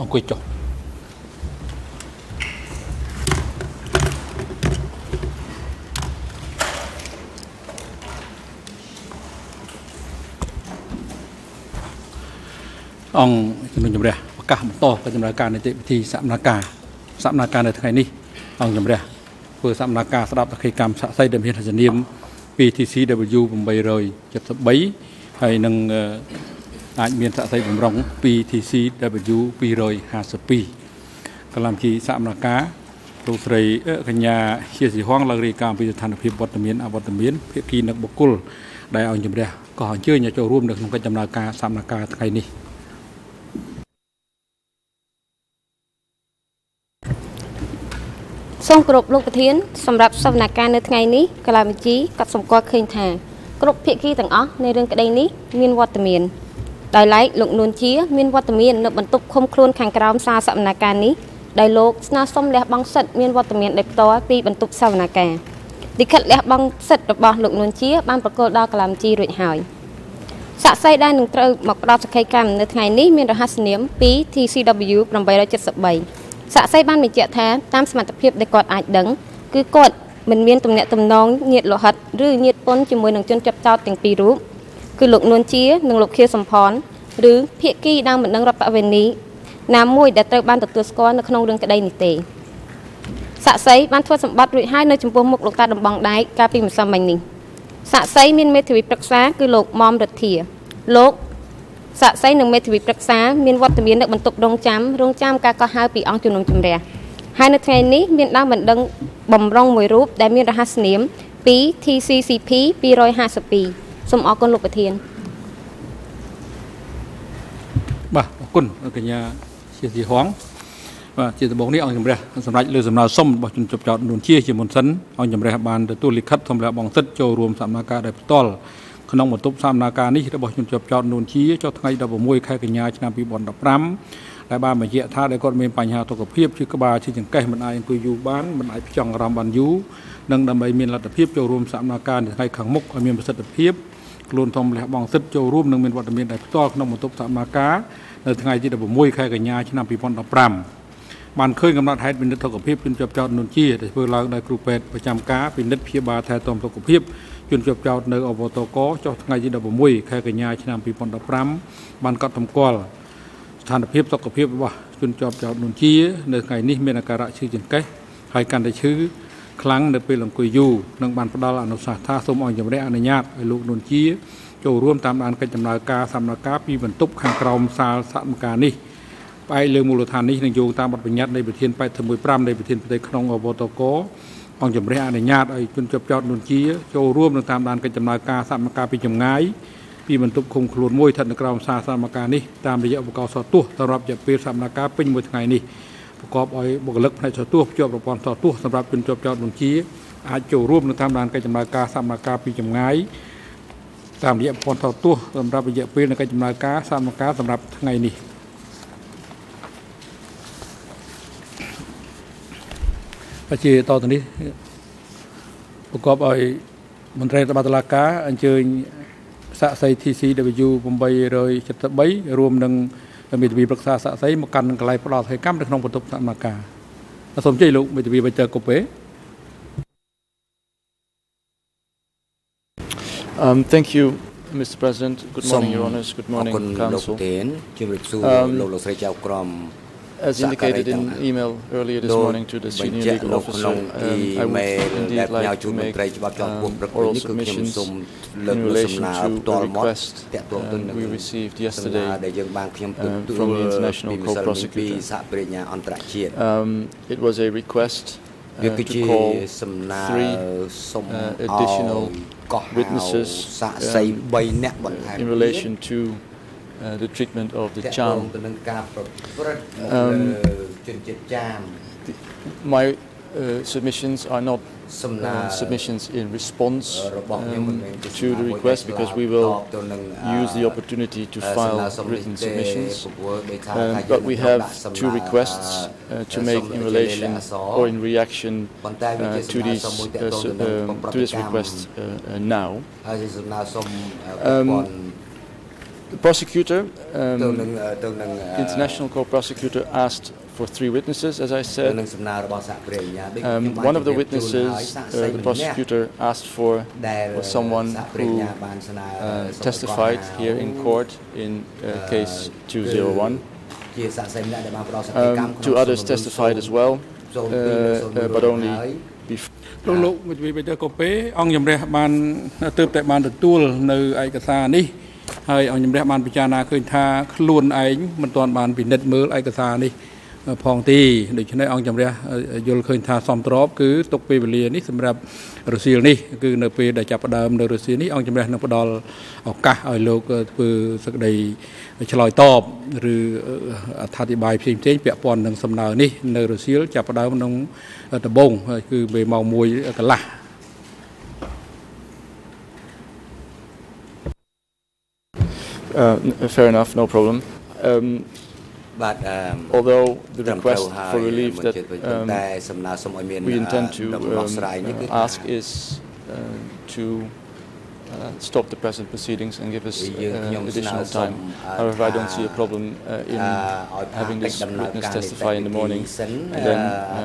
អង្គុយចុះអង្គជំនុំជម្រះប្រកាសបន្តកិច្ចដំណើរការនីតិវិធីសកម្មភាពសកម្មភាពនៅថ្ងៃនេះអង្គជំរះធ្វើសកម្មភាពស្ដាប់សក្ខីកម្មស័ក្តិសិទ្ធិដែលមានសញ្ញាម PTCW 873ហើយនឹង អាចមានស័ក្តិសិទ្ធិបំរុង PTCW 252កលាមជីសមនកាលោកស្រីកញ្ញាជាស៊ីហងឡើងរាយការណ៍ពីស្ថានភាពវត្តមានអវត្តមានភាគីនឹកបុគ្គលដែលអង្គជំរះក៏អញ្ជើញឲ្យចូលរួមនៅក្នុងកិច្ចដំណើរការសមនកាថ្ងៃនេះសូមគោរពលោកប្រធានសម្រាប់សវនកម្មនៅថ្ងៃនេះកលាវិជីក៏សម្គាល់ឃើញថាគ្រប់ភាគីទាំងអស់នៃរឿងក្តីនេះមានវត្តមាន ដោយឡែកលោកនួនជា មានវត្តមាននៅបន្ទប់ឃុំខ្លួនខាងក្រោមសាលសវនកម្មនេះដោយលោកស្នើសុំលះបង់សិទ្ធិមានវត្តមានដោយផ្ទាល់ពីបន្ទប់សវនកម្មលិខិតលះបង់សិទ្ធិរបស់លោកនួនជាបានប្រកល់ដល់កលាវិជីរួចហើយសាក់សីដែលនឹងត្រូវមកផ្ដល់សក្ខីកម្មនៅថ្ងៃនេះមានរហស្សនាម 2TCW 873សាក់សីបានបញ្ជាក់ថាតាមសមត្ថភាពដែលគាត់អាចដឹងគឺគាត់មិនមានទំនាក់ទំនងញាតលោហិតឬញាតពុនជាមួយនឹងជនចាប់ចោតទាំងពីររូប គឺលោកនួនជា និងលោកខៀវសំផនឬភៀកគីដើមបណ្ដឹងរដ្ឋបវេនីណាមួយដែលត្រូវបានទទួលស្គាល់នៅក្នុងរឿងក្តីនេះទេសាក់សីបានធ្វើសម្បត្តិរួចហើយនៅចំពោះមុខលោកតាដំបងដែកកាលពីម្សិលមិញនេះសាក់សីមានមេធាវីប្រឹក្សាគឺលោកមុំរិទ្ធាលោកសាក់សីនិងមេធាវីប្រឹក្សាមានវត្តមាននៅបន្ទប់រងចាំរងចាំការកោះហៅពីអង្គជំនុំជម្រះហើយនៅថ្ងៃនេះមានដើមបណ្ដឹងបំរុងមួយរូបដែលមានរហស្សនាម 2TCCP 252 សូមអរគុណលោកប្រធានបាទអរគុណកញ្ញាជាទីហងបាទជាដំបូងនេះអង្គជំរះសម្រាប់លើសំណើសុំរបស់ជនជាប់ចោតនួនជាជាមុនសិនអង្គជំរះបានទទួលលិខិតសម្រាប់បងសិទ្ធចូលរួមសកម្មភាពដោយផ្ទាល់ក្នុងបន្ទប់សកម្មភាពនេះរបស់ជនជាប់ចោតនួនជាចុះថ្ងៃ16ខែកញ្ញាឆ្នាំ2015ដែលបានបញ្ជាក់ថាដែលគាត់មានបញ្ហាសុខភាពជាក្បាលជាចង្កេះមិនអាចអង្គុយយូរបានមិនអាចផ្ចង់អារម្មណ៍បានយូរនិងដើម្បីមានលទ្ធភាពចូលរួមសកម្មភាពនៅថ្ងៃខាងមុខឲ្យមានប្រសិទ្ធភាព ខ្លួនធំលះបង់សិទ្ធចូលរួមនឹងមានវត្តមានដែលផ្ទាល់ក្នុងបន្ទប់សកម្មភាពនៅថ្ងៃទី16ខែកញ្ញាឆ្នាំ2015បានឃើញកំណត់ហេតុវិនិច្ឆ័យសុខភាពជនជាប់ចោតនួនជាដែលធ្វើឡើងដោយគ្រូពេទ្យប្រចាំការពិនិត្យព្យាបាលថែទាំសុខភាពជនជាប់ចោតនៅអវតកចុះថ្ងៃទី16ខែកញ្ញាឆ្នាំ2015បានកត់សម្គាល់ស្ថានភាពសុខភាពរបស់ជនជាប់ចោតនួនជា នៅថ្ងៃនេះមានអាការៈឈឺចង្កេះហើយកាន់តែឈឺ ខ្លាំងនៅពេលអង្គុយយូរនិងបានផ្ដល់អនុសាសន៍ថាសូមឲ្យជំរះអនុញ្ញាតឲ្យលោកនួនជាចូលរួមតាមដានកិច្ចដំណើរការសម្ដែងការពីបន្ទប់ខាងក្រោមសាលសមការនេះផ្អែកលើមូលដ្ឋាននេះនឹងយោងតាមបទបញ្ញត្តិនៃវិធាន815នៃវិធានប្រទេសក្នុងអវតកអង្គជំរះអនុញ្ញាតឲ្យជនជាប់ចោតនួនជាចូលរួមនឹងតាមដានកិច្ចដំណើរការសមការពីចម្ងាយពីបន្ទប់ឃុំខ្លួនមួយស្ថិតនៅក្រោមសារសមការនេះតាមរយៈឧបករណ៍សោះទោះសម្រាប់រយៈពេលសមការពេញមួយថ្ងៃនេះ ប្រកបឲ្យបុគ្គលិកផ្នែកសោះទោះភ្ជាប់ប្រព័ន្ធសោះទោះសម្រាប់ជនជាប់ចោតនួនជាអាចចូលរួមនឹងតាមដានកិច្ចដំណើរការសមការពីចម្ងាយតាមរយៈប្រព័ន្ធសោះទោះសម្រាប់រយៈពេលនៃកិច្ចដំណើរការសមការសម្រាប់ថ្ងៃនេះជាតទៅនេះប្រកបឲ្យមន្ត្រីរដ្ឋបាលតុលាការអញ្ជើញសាក់សី TCW 873រួមនឹង មេធាវីប្រឹក្សាសាក់សីមកកាន់កន្លែងផ្ដល់សកម្មនៅក្នុងបន្ទប់សមការសូមជ័យលោកមេធាវីវិជ្ជកូពេ Um thank you Mr President good morning your honors good morning council ជំរាបសួរលោកលោកស្រីចៅក្រម As indicated in email earlier this morning to the senior legal officer, um, I would indeed like to make um, oral submissions in relation to a request uh, we received yesterday uh, from the International Co-Prosecutor. Um, it was a request uh, to call three uh, additional witnesses um, in relation to uh, the treatment of the charm. Um, the, my uh, submissions are not uh, submissions in response um, to the request because we will use the opportunity to file written submissions. Um, but we have two requests uh, to make in relation or in reaction uh, to, these, um, to this request now. Um, the prosecutor, um, international court prosecutor, asked for three witnesses, as I said. Um, one of the witnesses, uh, the prosecutor asked for was someone who uh, testified here in court in uh, case 201. Um, two others testified as well, but only before. លោកលោកវិទ្យាវិទ្យាកូពេអង្គជំរះបានទើបតែបានទទួលនៅឯកសារនេះ ហើយអង្គជំរះបានពិចារណាឃើញថាខ្លួនឯងមិនទាន់បានពិនិត្យមើលឯកសារនេះផងទីដូច្នេះអង្គជំរះយល់ឃើញថាសំទ្របគឺទុកពេលវេលានេះសម្រាប់រុស្ស៊ីនេះគឺនៅពេលដែលចាប់ផ្ដើមនៅរុស្ស៊ីនេះអង្គជំរះនឹងផ្ដល់ឱកាសឲ្យលោកធ្វើសក្តីឆ្លើយតបឬអត្ថាធិប្បាយផ្សេងផ្សេងពាក់ព័ន្ធនឹងសំណើនេះនៅរុស្ស៊ីចាប់ផ្ដើមក្នុងដំបូងគឺពេលម៉ោង1កន្លះ Uh, fair enough, no problem. Um, but um, although the request for relief that um, we intend to um, ask is uh, to uh, stop the present proceedings and give us uh, additional time. However, I don't see a problem uh, in having this witness testify in the morning, and then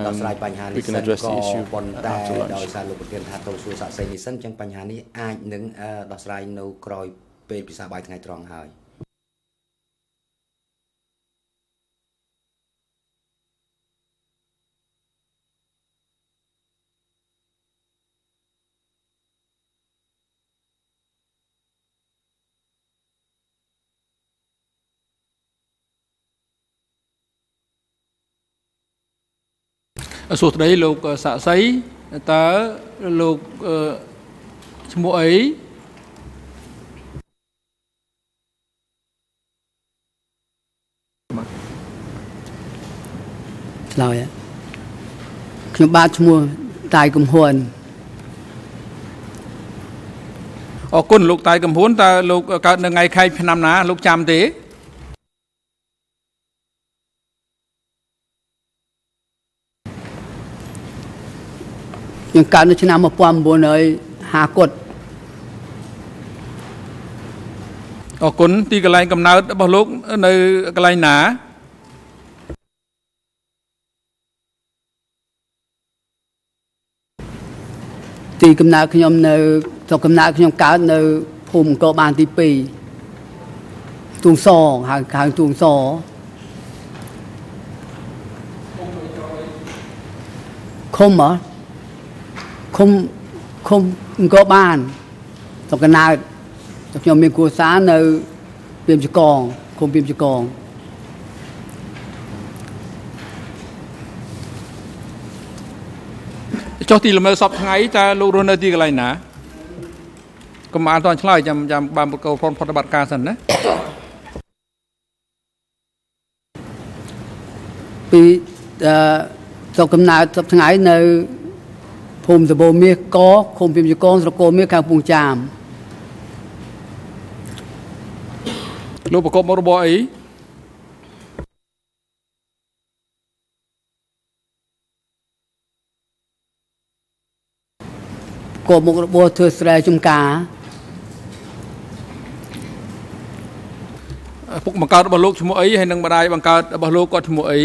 um, we can address the issue after lunch. ពេលពិសាបាយថ្ងៃត្រង់ហើយសួស្តីលោកសាក់សីតើលោកឈ្មោះអី ឆ្លើយខ្ញុំបាទឈ្មោះតាយកំហួនអរគុណលោកតាយកំហួនតើលោកកើតនៅថ្ងៃខែឆ្នាំណា លោកចាំទេខ្ញុំកើតនៅឆ្នាំ1950គុតអរគុណទីកន្លែងកំណើតរបស់លោកនៅកន្លែងណា ទីកំណើតខ្ញុំនៅស្រុកកំណើតខ្ញុំកើតនៅភូមិអង្គរបានទី2ទួងសហៅហៅទួងសឃុំហ៎ឃុំឃុំអង្គរបានស្រុកកំណើតខ្ញុំមានគូសានៅពីមចកងឃុំពីមចកង ចុះទីល្មើសពថ្ងៃតើលោករស់នៅទីកន្លែងណាកុំអានតឆ្លើយចាំចាំបានប្រកបប្រតិបត្តិការសិនណាពីអឺស្រុកកំណើតសប្ថ្ងៃនៅភូមិសបូមាសកឃុំពីមយកងស្រកោមាសខាងពុងចាមលោកប្រកបមករបរអី ក៏មុខរបរធ្វើស្រែចំការពុកបង្កើតរបស់លោកឈ្មោះអីហើយនឹងម្ដាយបង្កើតរបស់លោកគាត់ឈ្មោះអី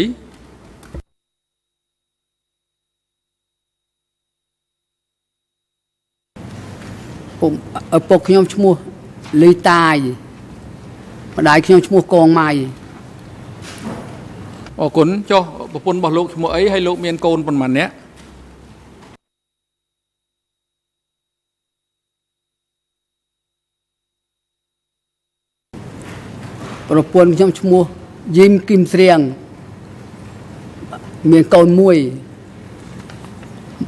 ពុកឪពុកខ្ញុំឈ្មោះលីតាយម្ដាយខ្ញុំឈ្មោះកងម៉ៃអរគុណចុះប្រពន្ធរបស់លោកឈ្មោះអីហើយលោកមានកូនប៉ុន្មាននាក់ ប្រពន្ធខ្ញុំឈ្មោះយីមគឹមស្រៀងមានកូនមួយ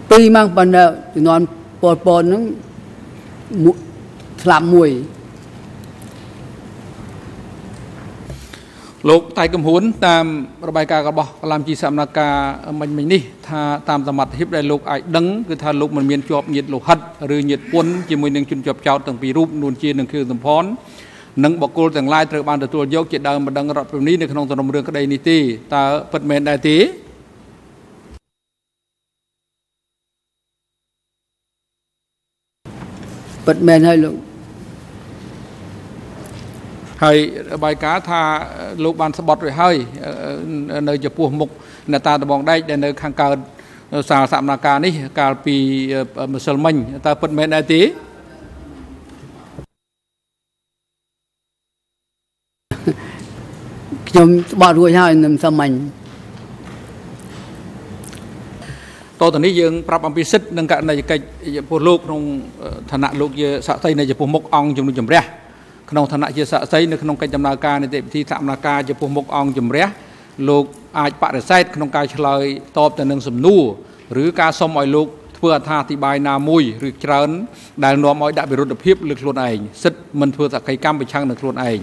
ពីរមកប៉ុន្តែជំនាន់ពលពតហ្នឹងស្លាប់មួយលោកតៃកំហួនតាមរបាយការណ៍របស់កលាមជីសមនការមិញមិញនេះថាតាមសមត្ថភាពដែលលោកអាចដឹងគឺថាលោកមិនមានជាប់ញាតលោហិតឬញាតពុនជាមួយនឹងជនជាប់ចោតទាំងពីររូបនួនជានិងខឿសំផន និងបកគលទាំងឡាយត្រូវបានទទួលយកជាដើមបណ្ដឹងរដ្ឋប្រនីនៅក្នុងសំណុំរឿងក្តីនេះទេតើពិតមែនដែរទេពិតមែនហើយលោកហើយបាយការណ៍ថាលោកបានស្បត់រួចហើយនៅចំពោះមុខអ្នកតាដបងដែកដែលនៅខាងកើតសាលសមនាការនេះកាលពីម្សិលមិញតើពិតមែនដែរទេ ខ្ញុំស្បត់រួចហើយនឹងសម្មិញតទៅនេះយើងប្រាប់អំពីសិទ្ធិនិងករណីកិច្ចចំពោះលោកក្នុងឋានៈលោកជាស័ក្តិសិទ្ធិនៅចំពោះមុខអង្គជំនុំជម្រះក្នុងឋានៈជាស័ក្តិសិទ្ធិនៅក្នុងកិច្ចដំណើរការនីតិវិធីសមនាការចំពោះមុខអង្គជំរះលោកអាចបដិសេធក្នុងការឆ្លើយតបទៅនឹងសំណួរឬការសុំឲ្យលោកធ្វើអត្ថាធិប្បាយណាមួយឬច្រើនដែលនាំឲ្យដាក់វិរុទ្ធភាពលើខ្លួនឯងសិទ្ធមិនធ្វើសកម្មកម្មប្រឆាំងនឹងខ្លួនឯង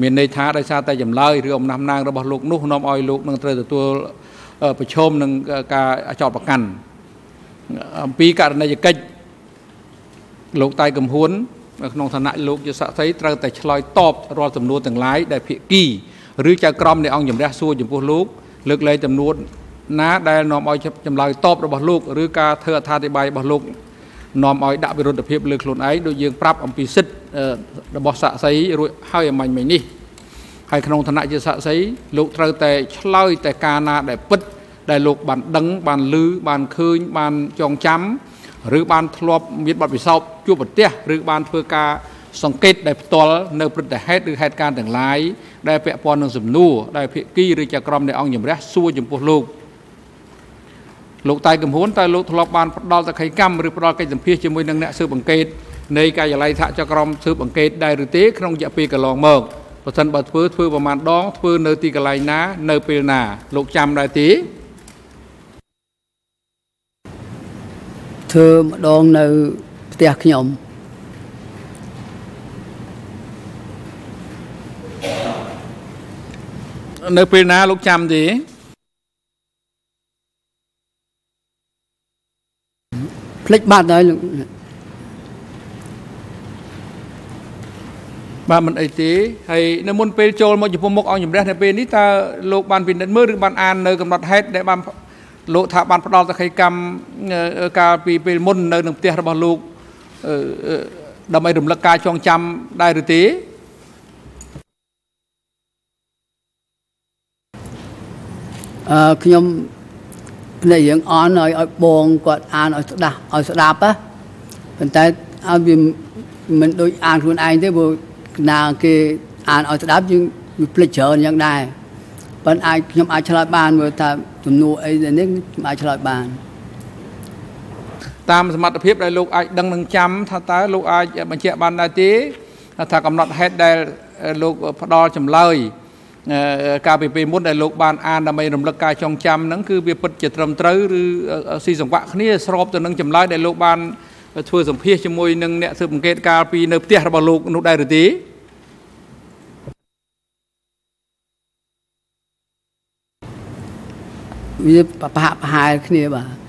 មានន័យថាដោយសារតែចម្លើយឬអំណះអំណាងរបស់លោកនោះនាំឲ្យលោកនឹងត្រូវទទួលប្រឈមនឹងការចោទប្រកាន់អំពីករណីយកិច្ចលោកតៃកំហួនក្នុងឋានៈលោកជាស័ក្តិសិទ្ធិត្រូវតែឆ្លើយតបរាល់សំណួរទាំងឡាយដែលភាគីឬចៅក្រមនៃអង្គជំរះសួរចំពោះលោកលើកលែងចំនួនណាដែលនាំឲ្យចម្លើយតបរបស់លោកឬការធ្វើអត្ថាធិប្បាយរបស់លោក នាំឲ្យដាក់វិរុទ្ធភាពលើខ្លួនឯងដូចយើងប្រាប់អំពីសិទ្ធិរបស់សាក់សីរួចហើយអាមាញ់មិញនេះហើយក្នុងឋានៈជាសាក់សីលោកត្រូវតែឆ្លើយតែការណាដែលពិត ដែលលោកបានដឹងបានឮបានឃើញបានចងចាំឬបានធ្លាប់មានបទពិសោធន៍ជួបប្រទះឬបានធ្វើការសង្កេតដែលផ្ទាល់នៅព្រឹត្តិហេតុឬហេតុការណ៍ទាំងឡាយដែលពាក់ព័ន្ធនឹងសំណួរដែលភាគីឬចក្រមនៃអង្គជំរះសួរចំពោះលោក លោកតៃកំហួនតើលោកធ្លាប់បានផ្ដល់តក្កីកម្មឬផ្ដល់កិច្ចសម្ភាសជាមួយនឹងអ្នកស៊ើបអង្កេតនៃការិយាល័យថាចក្រមស៊ើបអង្កេតដែរឬទេក្នុងរយៈពេលកន្លងមកបើសិនបើធ្វើធ្វើប្រមាណដងធ្វើនៅទីកន្លែងណានៅពេលណា លោកចាំដែរទេធ្វើម្ដងនៅផ្ទះខ្ញុំនៅពេលណាលោកចាំទេ ភ្លេចបាត់ហើយលោកបាទមិនអីទេហើយនៅមុនពេលចូលមកចំពោះមុខអង្គជំរះនៅពេលនេះតើលោកបានពិនិត្យមើលឬបានអាននៅកំណត់ហេតុដែលបានលោកថាបានផ្ដល់សក្ខីកម្មកាលពីពេលមុននៅក្នុងផ្ទះរបស់លោកដើម្បីរំលឹកការចងចាំដែរឬទេអឺខ្ញុំភ្នែកយើងអន់ឲ្យឲ្យបងគាត់អានឲ្យស្ដាប់ឲ្យស្ដាប់ណាប៉ុន្តែឲ្យវាមិនដូចអានខ្លួនឯងទេព្រោះណាគេអានឲ្យស្ដាប់យើងវាភ្លេចច្រើនយ៉ាងដែរប៉ុន្តែអាចខ្ញុំអាចឆ្លើយបានមើលថាជំនួសអីនេះខ្ញុំអាចឆ្លើយបានតាមសមត្ថភាពដែលលោកអាចដឹងនឹងចាំថាតើលោកអាចបញ្ជាក់បានដែរទេថាកំណត់ហេតុដែលលោកផ្ដល់ចម្លើយ កាលពីពេលមុនដែលលោកបានអានដើម្បីរំលឹកការចងចាំហ្នឹងគឺវាពិតជាត្រឹមត្រូវឬស៊ីសង្វាក់គ្នាស្របទៅនឹងចម្លើយដែលលោកបានធ្វើសម្ភាសជាមួយនឹងអ្នកស៊ើបអង្កេតកាលពីនៅផ្ទះរបស់លោកនោះដែរឬទេវាប្រហាក់ប្រហែលគ្នាបាទ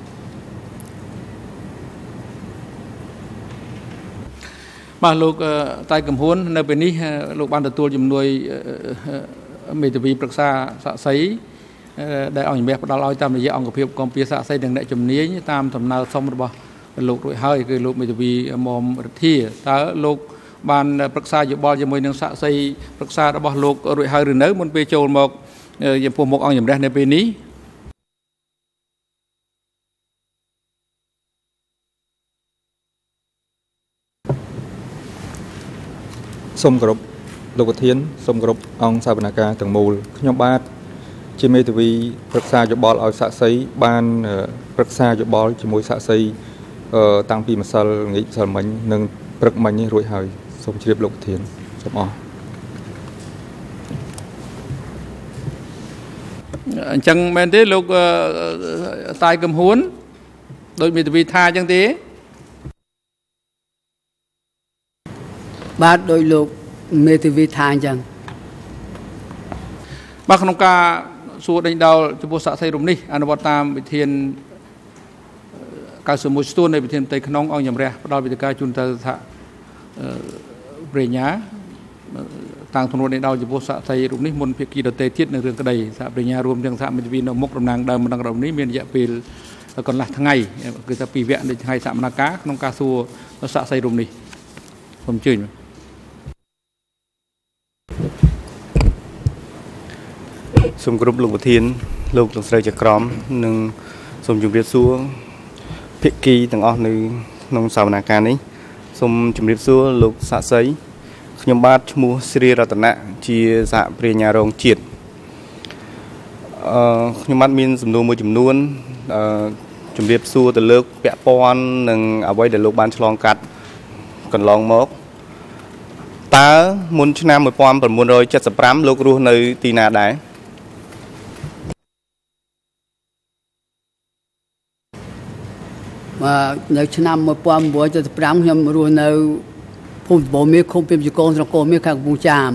បាទលោកតែកំហួននៅពេលនេះលោកបានទទួលជំនួយ មេធាវីប្រឹក្សាសាក់សីដែលអង្គជំរះផ្ដល់ឲ្យតាមរយៈអង្គភាពគំពីសាក់សីនិងអ្នកជំនាញតាមដំណើរសុំរបស់លោករួចហើយគឺលោកមេធាវីមុំរិទ្ធាតើលោកបានប្រឹក្សាយោបល់ជាមួយនឹងសាក់សីប្រឹក្សារបស់លោករួចហើយឬនៅមុនពេលចូលមកចំពោះមុខអង្គជំរះនៅពេលនេះសូមគោរព លោកប្រធានសូមគោរពអង្គសាវនការទាំងមូលខ្ញុំបាទជាមេធាវីប្រឹក្សាយោបល់ឲ្យសាក់សីបានប្រឹក្សាយោបល់ជាមួយសាក់សីតាំងពីម្សិលល្ងាចម្សិលមិញនិងព្រឹកមិញនេះរួចហើយសូមជ្រាបលោកប្រធានសូមអរអញ្ចឹងមែនទេលោកតាយកំហួនដោយមេធាវីថាអញ្ចឹងទេបាទដោយលោក មេធាវីថាអញ្ចឹងបាទក្នុងការសួរដេញដោលចំពោះសាក់សីរំនេះអនុវត្តតាមវិធាន91ស្ទួននៃវិធានផ្ទៃក្នុងអង្គជំរះផ្ដល់វិធានការជូនទៅថាប្រញ្ញាតាំងធ្នួននេះដល់ចំពោះសាក់សីរូបនេះមុនភាគីដតេទៀតនៅរឿងក្តីសហប្រញ្ញារួមទាំងសហមិត្តវិនៅមុខតំណាងដើមម្ដងរំនេះមានរយៈពេលកន្លះថ្ងៃគឺថាពីរវគ្គនៃថ្ងៃសមនការក្នុងការសួរសាក់សីរូបនេះសូមអញ្ជើញ សូមគ្រប់លោកប្រធាន លោកលោកស្រីចក្រមនិងសូមជម្រាបសួរភិក្ខីទាំងអស់នៅក្នុងសាវនាការនេះសូមជម្រាបសួរលោកសាក់សីខ្ញុំបាទឈ្មោះស្រីរតនៈជាសហប្រញ្ញារងជាតិអឺខ្ញុំបាទមានសំណួរមួយចំនួនអឺជម្រាបសួរទៅលើកពាក់ព័ន្ធនឹងអ្វីដែលលោកបានឆ្លងកាត់កន្លងមក តើមុនឆ្នាំ1975លោករស់នៅទីណាដែរបាទនៅឆ្នាំ1975ខ្ញុំរស់នៅភូមិដំបូងមាសឃុំពីមជកងស្រកោមាសខាងកំពង់ចាម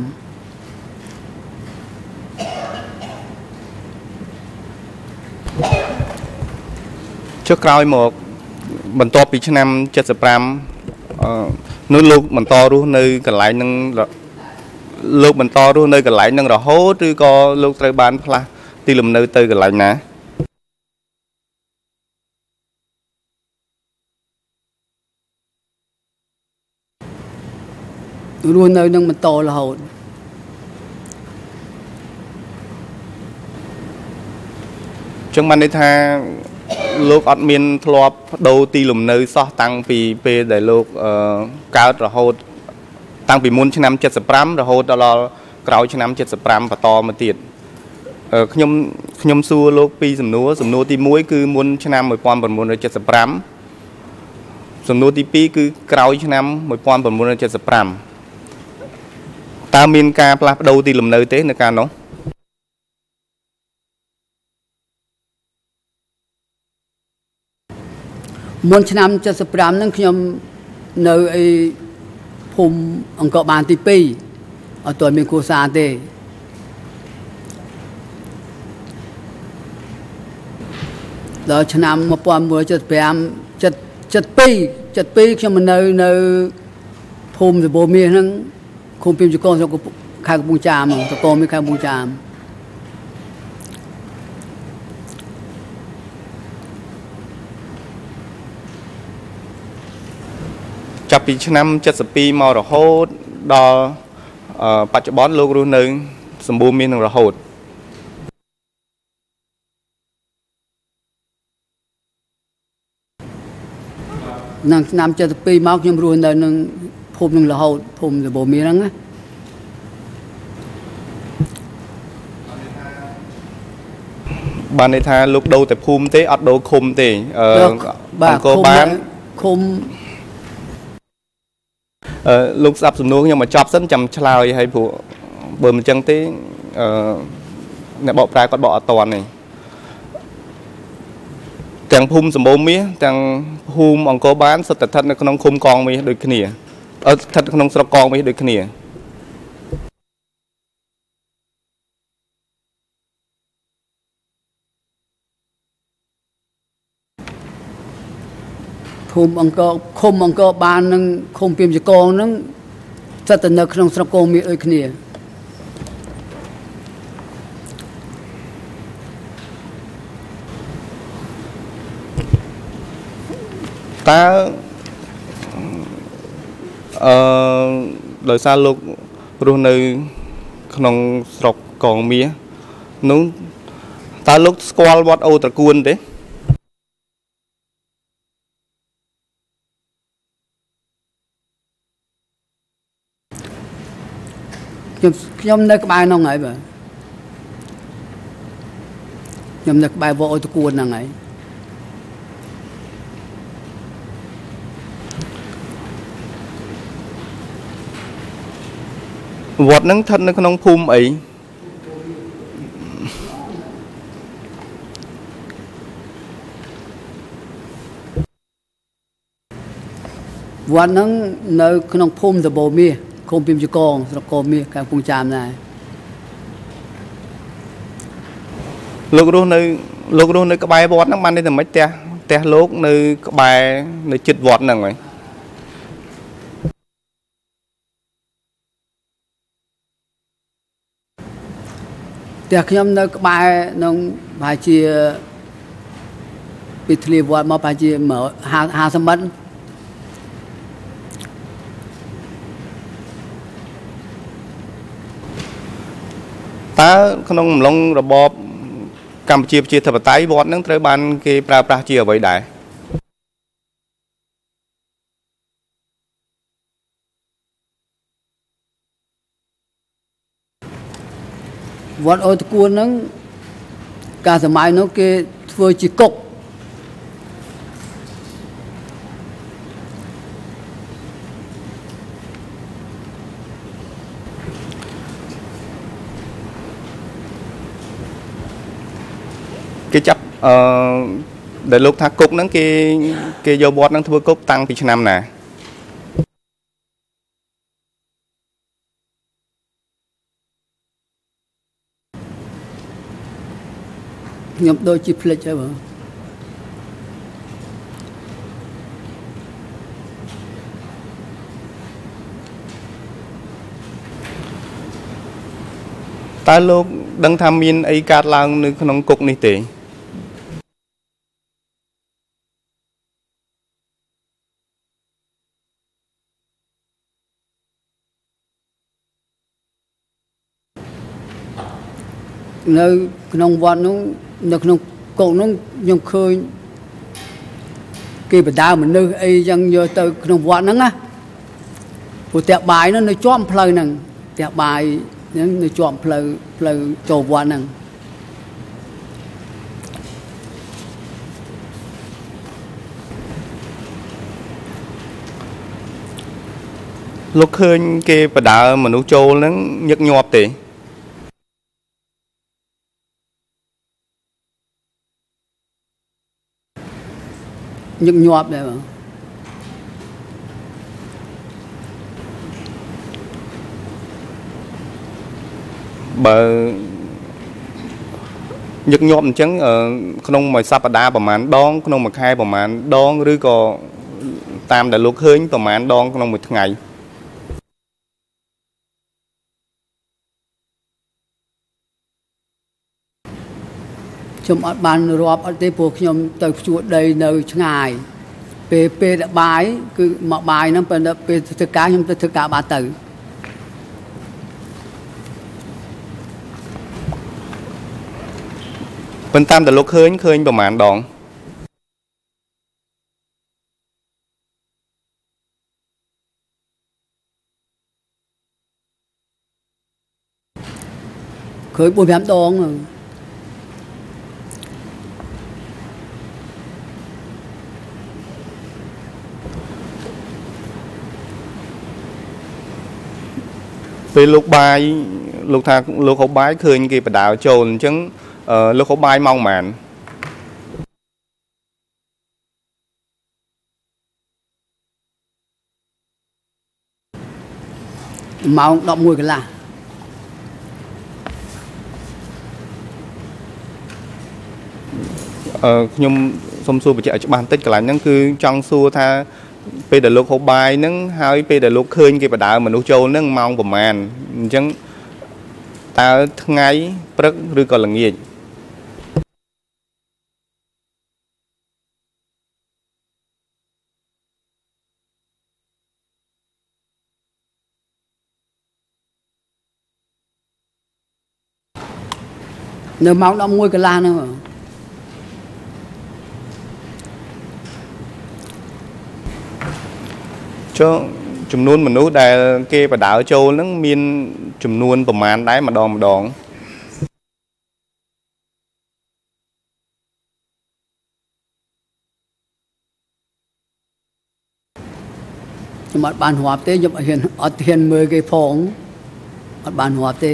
ចុះក្រោយមកបន្ទាប់ពីឆ្នាំ75អឺ នោះលោកបន្តរស់នៅកន្លែងនឹងលោកបន្តរស់នៅកន្លែងនឹងរហូតឬក៏លោកត្រូវបានផ្លាស់ទីលំនៅទៅកន្លែងណារស់នៅនឹងបន្តរហូតចឹងបានន័យថា លោកអត់មានធ្លាប់បដូរទីលំនៅសោះតាំងពីពេលដែលលោកកើតរហូត តាំងពីមុនឆ្នាំ75រហូតដល់ក្រោយឆ្នាំ75បន្តមកទៀតខ្ញុំខ្ញុំសួរលោកពីសំណួរសំណួរទី1គឺមុនឆ្នាំ1975សំណួរទី2គឺក្រោយឆ្នាំ1975តើមានការផ្លាស់ប្ដូរទីលំនៅទេនៅកាលនោះ មុនឆ្នាំ75ហ្នឹងខ្ញុំនៅអីភូមិអង្គរបានទី2អត់ទាន់មានគ្រួសារទេដល់ឆ្នាំ1975 72 72ខ្ញុំនៅនៅភូមិសបូមាសហ្នឹងឃុំពីជកងខេត្តកំពង់ចាមតកមានខេត្តកំពង់ចាម ចាប់ពីឆ្នាំ72មករហូតដល់បច្ចុប្បន្នលោករស់នៅសម្បូរមាននឹងរហូតនឹងឆ្នាំ72មកខ្ញុំរស់នៅនឹងភូមិនឹងរហូតភូមិសបូមានហ្នឹងណាបានន័យថាលោកដូរតែភូមិទេអត់ដូរឃុំទេអឺអង្គរបានឃុំអឺ លោកស្ដាប់សំណួរខ្ញុំមកចប់សិនចាំឆ្លើយឲ្យព្រោះបើមិនចឹងទេអឺអ្នកបកប្រែគាត់បកអត់តន់នេះទាំងភូមិសម្បូរមាសទាំងភូមិអង្គរបានសុទ្ធតែស្ថិតនៅក្នុងឃុំកងមាសដូចគ្នាស្ថិតក្នុងស្រុកកងមាសដូចគ្នា ភូមិអង្គរឃុំអង្គរបាននឹងឃុំពីមជកងនឹងស្ថិតនៅក្នុងស្រុកកងមាសដូចគ្នាតើអឺដោយសារលោករស់នៅក្នុងស្រុកកងមាសនោះតើលោកស្គាល់វត្តអូត្រកួនទេ ខ្ញុំខ្ញុំនៅក្បែរនោះហើយបាទខ្ញុំនៅក្បែរវត្តអូត្រកួនហ្នឹងហើយវត្តហ្នឹងស្ថិតនៅក្នុងភូមិអីវត្តហ្នឹងនៅក្នុងភូមិដបូមាស ឃុំពីមជកងស្រុកកោមាសខាងពងចាមដែរលោករស់នៅលោករស់នៅក្បែរវត្តហ្នឹងបាននេះតែមិនផ្ទះផ្ទះលោកនៅក្បែរនៅជិតវត្តហ្នឹងហើយផ្ទះខ្ញុំនៅក្បែរនឹងប្រហែលជាពីធ្លាវត្តមកប្រហែលជា50ម៉ែត្តើក្នុងអំឡុងរបបកម្ពុជាប្រជាធិបតេយ្យវត្តនឹងត្រូវបានគេប្រើប្រាស់ជាអ្វីដែរវត្តអូតគួនហ្នឹងកាលសម័យនោះគេធ្វើជាគុក គេចាប់អឺដែលលោកថាគុកហ្នឹងគេគេយកវត្តហ្នឹងធ្វើគុកតាំងពីឆ្នាំណាខ្ញុំដូចជាភ្លេចហើយបងតើលោកដឹងថាមានអីកើតឡើងនៅក្នុងគុកនេះទេ នៅក្នុងវត្តនោះនៅក្នុងកុកនោះខ្ញុំឃើញគេបដាមនុស្សអីចឹងយកទៅក្នុងវត្តហ្នឹងណាព្រោះផ្ទះបាយនោះនៅជាប់ផ្លូវហ្នឹងផ្ទះបាយហ្នឹងនៅជាប់ផ្លូវផ្លូវចូលវត្តហ្នឹងលោកឃើញគេបដើមនុស្សចូលហ្នឹងញឹកញាប់ទេ ញឹកញាប់ដែរបងបើញឹកញាប់អញ្ចឹងក្នុងមួយសប្តាហ៍ប្រហែលដង ក្នុងមួយខែប្រហែលដង ឬក៏តាមដែលលោកឃើញប្រហែលដងក្នុងមួយថ្ងៃ ខ្ញុំអត់បានរាប់អត់ទេព្រោះខ្ញុំទៅភ្ជួរដីនៅឆ្ងាយពេលពេលបាយគឺមកបាយហ្នឹងពេលពេលធ្វើការខ្ញុំទៅធ្វើការបាត់ទៅប៉ុន្តែតាមដែលលោកឃើញឃើញប្រហែលដងឃើញ4 5ដង ពេលលោកបាយលោកថាលោកហូបបាយឃើញគេបដាចូលអញ្ចឹងលោកហូបបាយម៉ោងប៉ុន្មានម៉ោង11កន្លះអឺខ្ញុំសុំសួរបញ្ជាក់ឲ្យច្បាស់បន្តិចកន្លែងហ្នឹងគឺចង់សួរថា ពេលដែលលោកហូបបាយហ្នឹងហើយពេលដែលលោកឃើញគេបដើមនុស្សចូលហ្នឹងម៉ោងប្រហែលអញ្ចឹងតើថ្ងៃព្រឹកឬក៏ល្ងាចនៅម៉ោង11កន្លះហ្នឹង ចុះចំនួនមនុស្សដែលគេបដើចូលហ្នឹងមាន ចំនួនប្រមាណដែរម្ដងម្ដងខ្ញុំអត់បានរាប់ទេខ្ញុំអត់ហ៊ានអត់ហ៊ានមើលគេផងអត់បានរាប់ទេ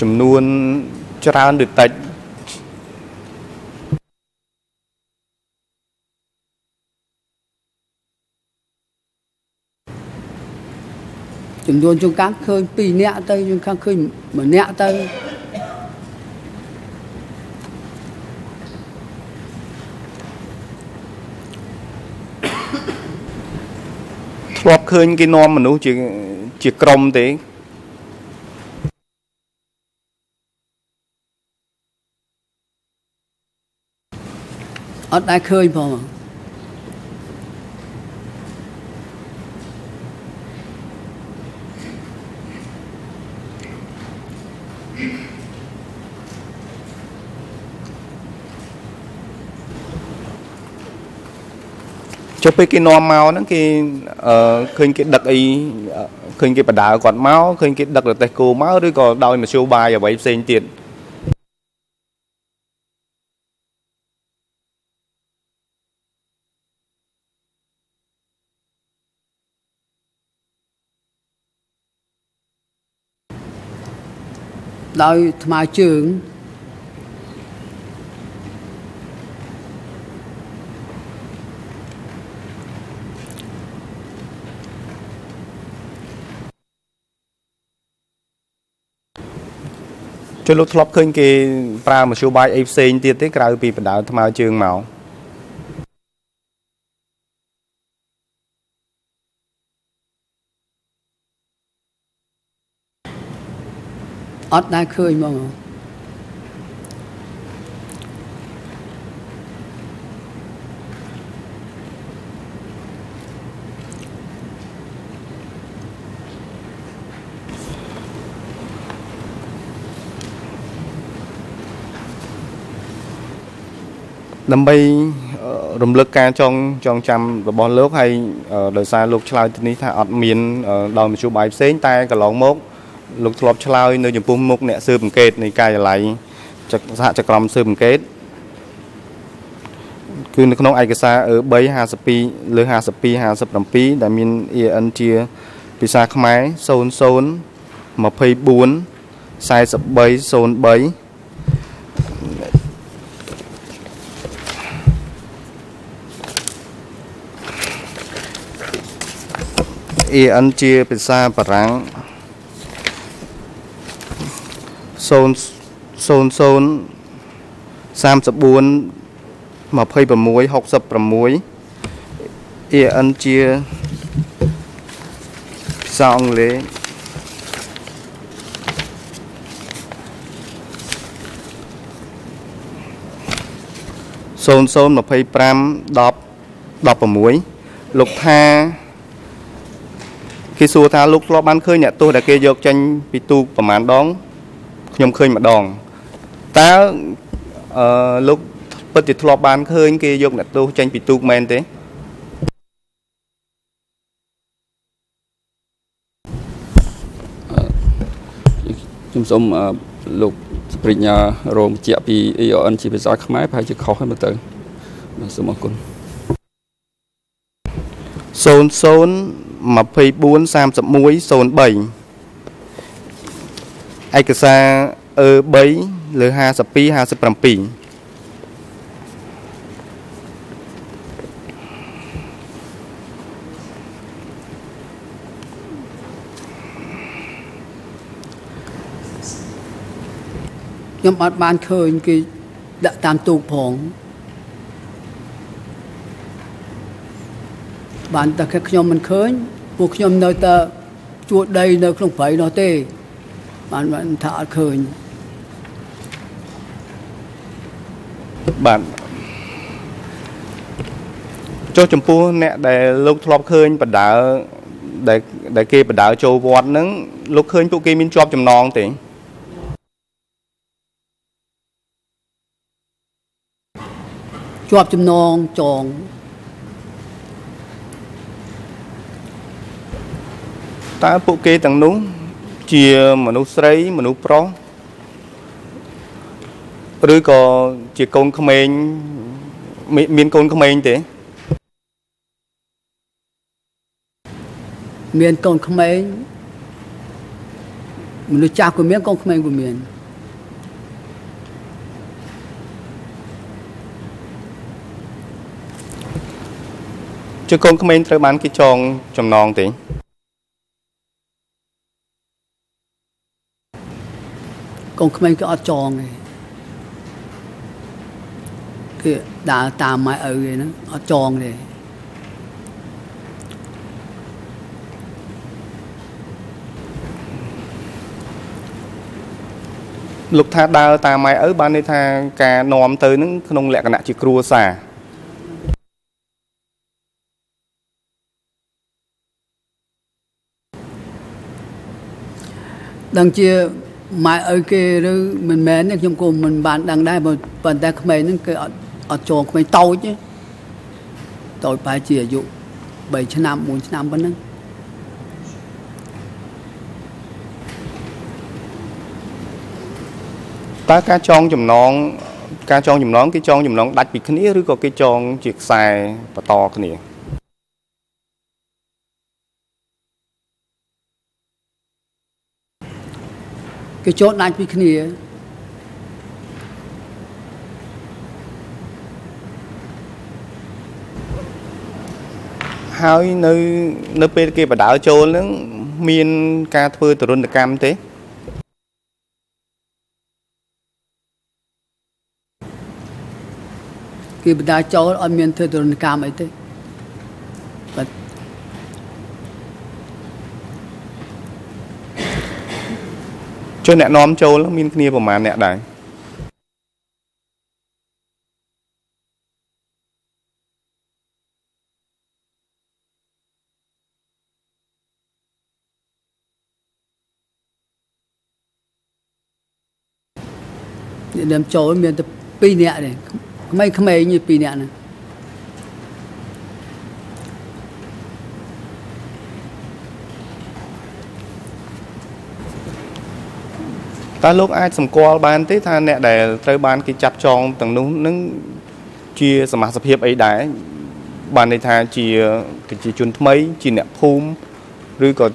ចំនួនច្រើនឬតិច ចំនួនជួនកាលឃើញ2នាក់ទៅជួនកាលឃើញ1នាក់ទៅធ្លាប់ឃើញគេនាំមនុស្សជាជាក្រុមទេអត់ដែរឃើញផង ចុះពេលគេនាំមកហ្នឹងគេអឺឃើញគេដឹកអីឃើញគេបដើគាត់មកឃើញគេដឹករទេះគោមកឬក៏ដោយមធ្យោបាយអ្វីផ្សេងទៀតដោយថ្មើរជើង ជួយលោកធ្លាប់ឃើញគេប្រើមធ្យោបាយអីផ្សេងទៀតទេក្រៅពីបណ្ដាថ្មើរជើងមកអត់ដែរឃើញហ្មង ដើម្បីរំលឹកការចងចងចាំរបស់លោកហើយដោយសារលោកឆ្លើយទីនេះថាអត់មានដោយមធ្យោបាយផ្សេងតែកន្លងមកលោកធ្លាប់ឆ្លើយនៅចំពោះមុខអ្នកស៊ើបអង្កេតនៃការិយាល័យសហចក្រមស៊ើបអង្កេតគឺនៅក្នុងឯកសារ E3 52 លើ52 57ដែលមាន EN ជាភាសាខ្មែរ00 24 4303 EN ជាភាសាបារាំង0 00 34 26 66 EN ជាភាសាអង់គ្លេស0025 10 16លោកថា គេសួរថាលោកធ្លាប់បានឃើញអ្នកទោសដែលគេយកចេញពីទូកប្រមាណដងខ្ញុំឃើញម្ដងតើអឺលោកពិតជាធ្លាប់បានឃើញគេយកអ្នកទោសចេញពីទូកមែនទេខ្ញុំសូមលោកបរិញ្ញារងបញ្ជាក់ពី EON ជាភាសាខ្មែរប្រហែលជាខុសហើយមើលទៅសូមអរគុណ00 243103ឯកសារ E3 លើ52 57ខ្ញុំអត់បានឃើញគេដាក់តាមទូកផង បានតែខ្ញុំមិនឃើញពួកខ្ញុំនៅតែជួដីនៅក្នុងព្រៃនោះទេ បានបានថាអត់ឃើញបាទចុះចំពោះអ្នកដែលលោកធ្លាប់ឃើញបដើដែលដែលគេបដើចូលវត្តហ្នឹងលោកឃើញពួកគេមានជាប់ចំណងទេជាប់ចំណងចង តើពួកគេទាំងនោះជាមនុស្សស្រីមនុស្សប្រុសឬក៏ជាកូនក្មេងមានកូនក្មេងទេមានកូនក្មេងមនុស្សចាស់ក៏មានកូនក្មេងក៏មានជាកូនក្មេងត្រូវបានគេចងចំណងទេ កូនក្មេងគេអត់ចងទេគេដើរតាមម៉ែឪគេហ្នឹងអត់ចងទេលោកថាដើរតាមម៉ែឪបានន័យថាការនាំទៅនឹងក្នុងលក្ខណៈជាគ្រួសារដឹងជា ម៉ែឪគេឬមិនមែនទេខ្ញុំក៏មិនបានដឹងដែរប៉ុន្តែក្មេងហ្នឹងគេអត់អត់ចងក្មេងតូចតូចប្រហែលជាអាយុ3ឆ្នាំ4ឆ្នាំប៉ុណ្ណឹងតើការចងចំណងការចងចំណងគេចងចំណងដាច់ពីគ្នាឬក៏គេចងជាខ្សែបន្តគ្នា គេចងដាច់ពីគ្នាហើយនៅនៅពេលគេបដើចូលនឹងមានការធ្វើទរណកម្មទេគេបដាចូលអត់មានធ្វើទរណកម្មអីទេបាទ ចុះអ្នកនាំចូលមានគ្នាប្រហែលអ្នកដែរអ្នកដើមចូលមានតែ2នាក់ទេក្មេងក្មេងនេះ2នាក់ហ្នឹង តើលោកអាចសម្គាល់បានទេថាអ្នកដែលត្រូវបានគេចាប់ចងទាំងនោះនឹងជាសមាជិកភាពអីដែរបានន័យថាជាប្រជាជនថ្មីជាអ្នកភូមិឬក៏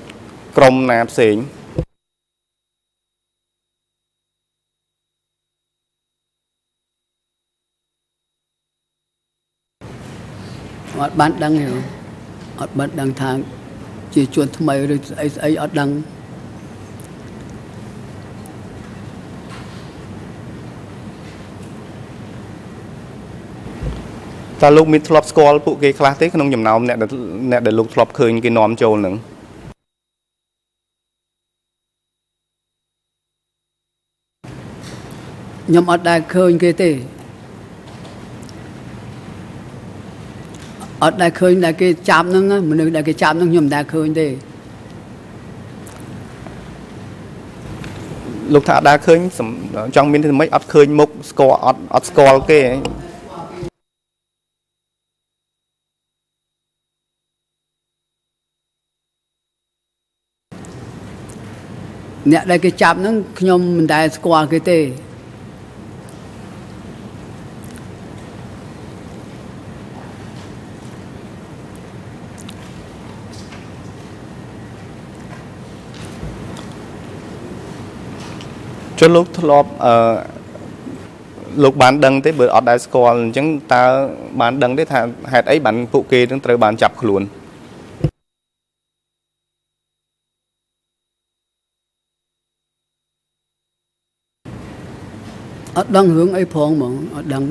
ក្រុមណាផ្សេងអត់បានដឹងទេអត់បានដឹងថាជាជួនថ្មីឬស្អីស្អីអត់ដឹង តើលោកមានធ្លាប់ស្គាល់ពួកគេខ្លះទេក្នុងចំណោមអ្នកអ្នកដែលលោកធ្លាប់ឃើញគេនាំចូលនឹងខ្ញុំអត់ដែលឃើញគេទេអត់ដែលឃើញដែលគេចាប់ហ្នឹងមនុស្សដែលគេចាប់ហ្នឹងខ្ញុំមិនដែលឃើញទេលោកថាអត់ដែលឃើញចង់មានតែមិនអត់ឃើញមុខស្គាល់អត់អត់ស្គាល់គេ អ្នកដែលគេចាប់ហ្នឹងខ្ញុំមិនដែលស្គាល់គេទេចុះលោកធ្លាប់អឺលោកបានដឹងទេបើអត់ដែលស្គាល់អញ្ចឹងតើបានដឹងទេថាហេតុអីបានពួកគេនឹងត្រូវបានចាប់ខ្លួន អត់ដឹងរឿងអីផងហ្មងអត់ដឹង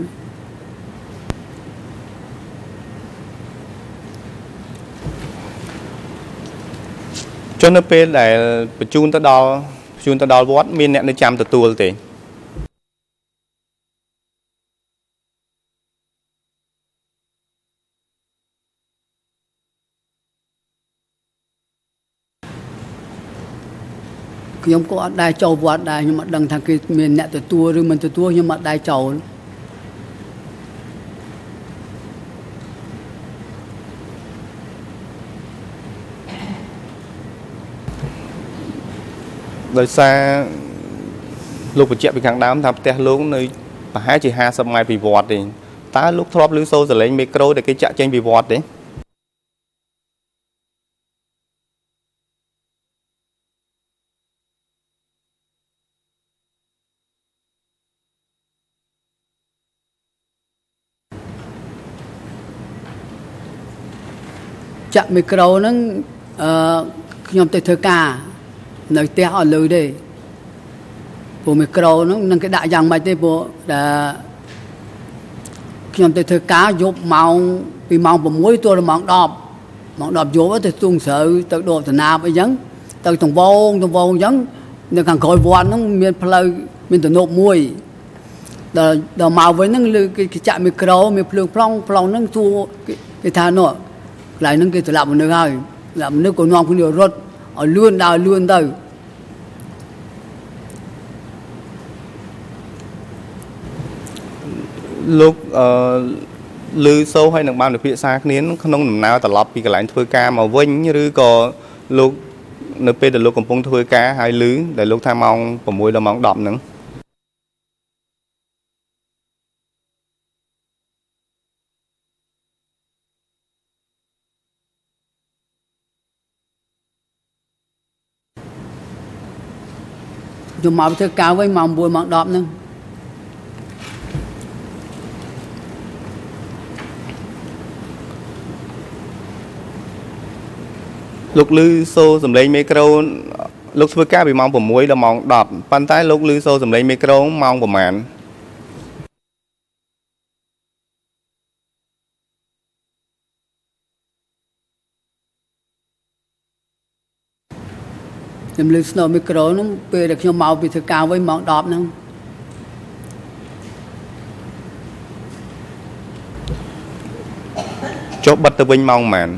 ចុះនៅពេលដែលបញ្ជូនទៅដល់ជូនទៅដល់វត្តមានអ្នកនៅចាំទទួលទេ ខ្ញុំក៏អត់ដែរចូលវត្តដែរខ្ញុំអត់ដឹងថាគេមានអ្នកទទួលឬមិនទទួលខ្ញុំអត់ដែរចូលដោយសារលោកបញ្ជាក់ពីខាងដើមថាផ្ទះលោកនៅប្រហែលជា50ម៉ែត្រពីវត្តទេតើលោកធ្លាប់ឮសូរសលេងមីក្រូដែលគេចាក់ចេញពីវត្តទេ ចាក់មីក្រូហ្នឹងអឺខ្ញុំទៅធ្វើការនៅផ្ទះអត់លឺទេព្រោះមីក្រូហ្នឹងនឹងគេដាក់យ៉ាងម៉េចទេព្រោះដែលខ្ញុំទៅធ្វើការយប់ម៉ោងពីម៉ោង6ទល់ដល់ម៉ោង10ម៉ោង10យប់ទៅទុងស្រូវទៅដបតណាបអីចឹងទៅតង្វងតង្វងអញ្ចឹងនៅខាងក្រោយវត្តហ្នឹងមានផ្លូវមានទំនប់មួយដល់ដល់មកវិញហ្នឹងលើគេចាក់មីក្រូមានភ្លើងប្លង់ប្លង់ហ្នឹងទួគេថានោះ កន្លែងហ្នឹងគេសម្លាប់មនុស្សហើយសម្លាប់មនុស្សក៏នាំគ្នារត់ឲ្យលឿនដើរលឿនទៅលោកអឺឮសូរហើយនឹងបានពិភាក្សាគ្នាក្នុងដំណើរត្រឡប់ពីកន្លែងធ្វើការមកវិញឬក៏លោកនៅពេលដែលលោកកំពុងធ្វើការហើយឮដែលលោកថាម៉ោង6ដល់ម៉ោង10ហ្នឹង ខ្ញុំមកធ្វើការវិញម៉ោង9ម៉ោង10ហ្នឹងលោកលឺសូសំឡេងមេក្រូលោកធ្វើការពីម៉ោង6ដល់ម៉ោង10ប៉ុន្តែលោកលឺសូសំឡេងមេក្រូម៉ោងប្រហែល ខ្ញុំលើស្នូមីក្រូហ្នឹងពេលដែលខ្ញុំមកពីធ្វើការវិញម៉ោង10ហ្នឹងចុះបិទទៅវិញម៉ោងប៉ុន្មាន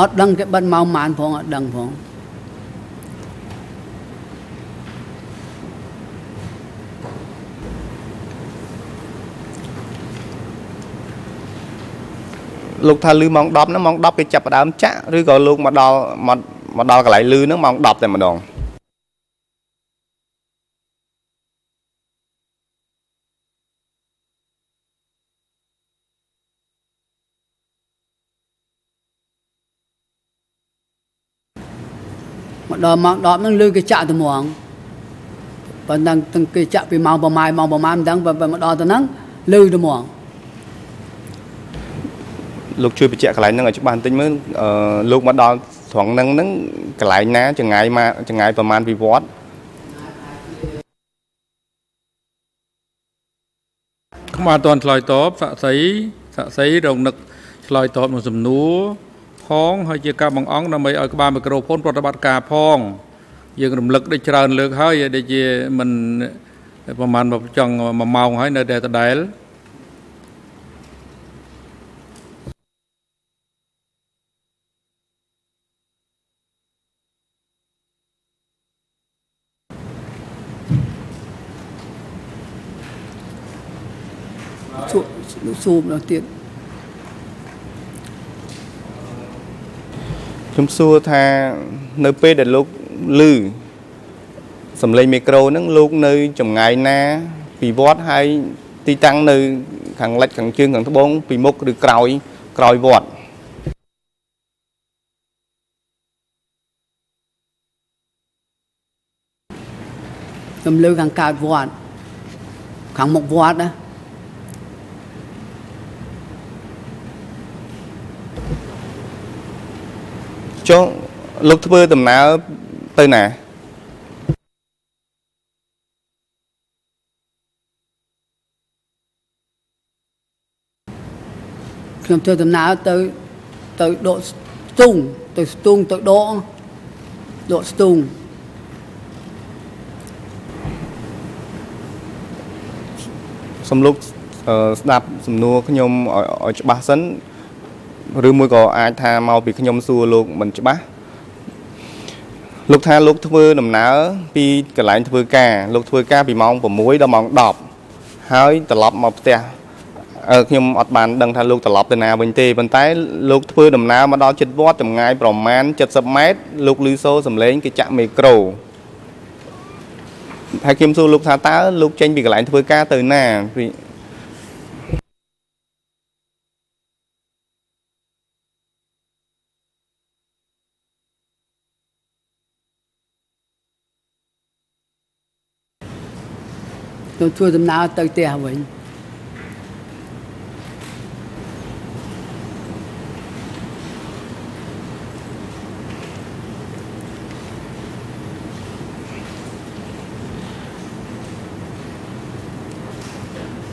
អត់ដឹងគេបិទម៉ោងប៉ុន្មានផងអត់ដឹងផង លោកថាលឺម៉ោង10ហ្នឹងម៉ោង10គេចាប់ផ្ដើមចាក់ឬក៏លោកមកដល់មកមកដល់កន្លែងលឺហ្នឹងម៉ោង10តែម្ដងមកដល់ម៉ោង10ហ្នឹងលឺគេចាក់ត្មងប៉ុន្តែទាំងគេចាក់ពីម៉ោងប្រហែលម៉ោងប្រហែលមិនដឹងបើមកដល់ទៅហ្នឹងលឺត្មង លោកជួយបញ្ជាក់កន្លែងហ្នឹងឲ្យច្បាស់បន្តិចមើលអឺលោកមកដល់ត្រង់ហ្នឹងហ្នឹងកន្លែងណាចងាយមកចងាយប្រហែលពីវត្តខ្ញុំអត់ទាន់ឆ្លើយតបស័ក្តិសិទ្ធិស័ក្តិសិទ្ធិរងនឹកឆ្លើយតបមួយសំណួរផងហើយជាការបង្អង់ដើម្បីឲ្យក្បាលមីក្រូហ្វូនប្រតិបត្តិការផង យើងរំលឹកដូចច្រើនលើកហើយដូចជាមិនប្រហែលចង់1ម៉ោងហើយនៅតែដដែល ស៊ូមដល់ទៀតខ្ញុំសួរថានៅពេលដែលលោកឮសំឡេងមីក្រូហ្នឹងលោកនៅចម្ងាយណា ពីវត្តហើយទីតាំងនៅ ខាងលិចខាងជើងខាងត្បូងពីមុខឬក្រោយក្រោយវត្តខ្ញុំលើខាងកើតវត្តខាងមុខវត្តណា ចុះលោកធ្វើដំណើរទៅណាខ្ញុំធ្វើដំណើរទៅទៅដកស្ទូងទៅស្ទូងទៅដកដកស្ទូងសំលោកស្ដាប់សំណួរខ្ញុំឲ្យច្បាស់សិន ឬមួយក៏អាចថាមកពីខ្ញុំសួរលោកមិនច្បាស់លោកថាលោកធ្វើដំណើរពីកន្លែងធ្វើការលោកធ្វើការពីម៉ោង6ដល់ម៉ោង10ហើយត្រឡប់មកផ្ទះខ្ញុំអត់បានដឹងថាលោកត្រឡប់ទៅណាវិញទេប៉ុន្តែលោកធ្វើដំណើរមកដល់ជិតវត្តចម្ងាយប្រមាណ70ម៉ែត្រលោកលឺសូសំឡេងគេចាក់មីក្រូហើយខ្ញុំសួរលោកថាតើលោកចេញពីកន្លែងធ្វើការទៅណា ទៅធ្វើដំណើរទៅផ្ទះវិញ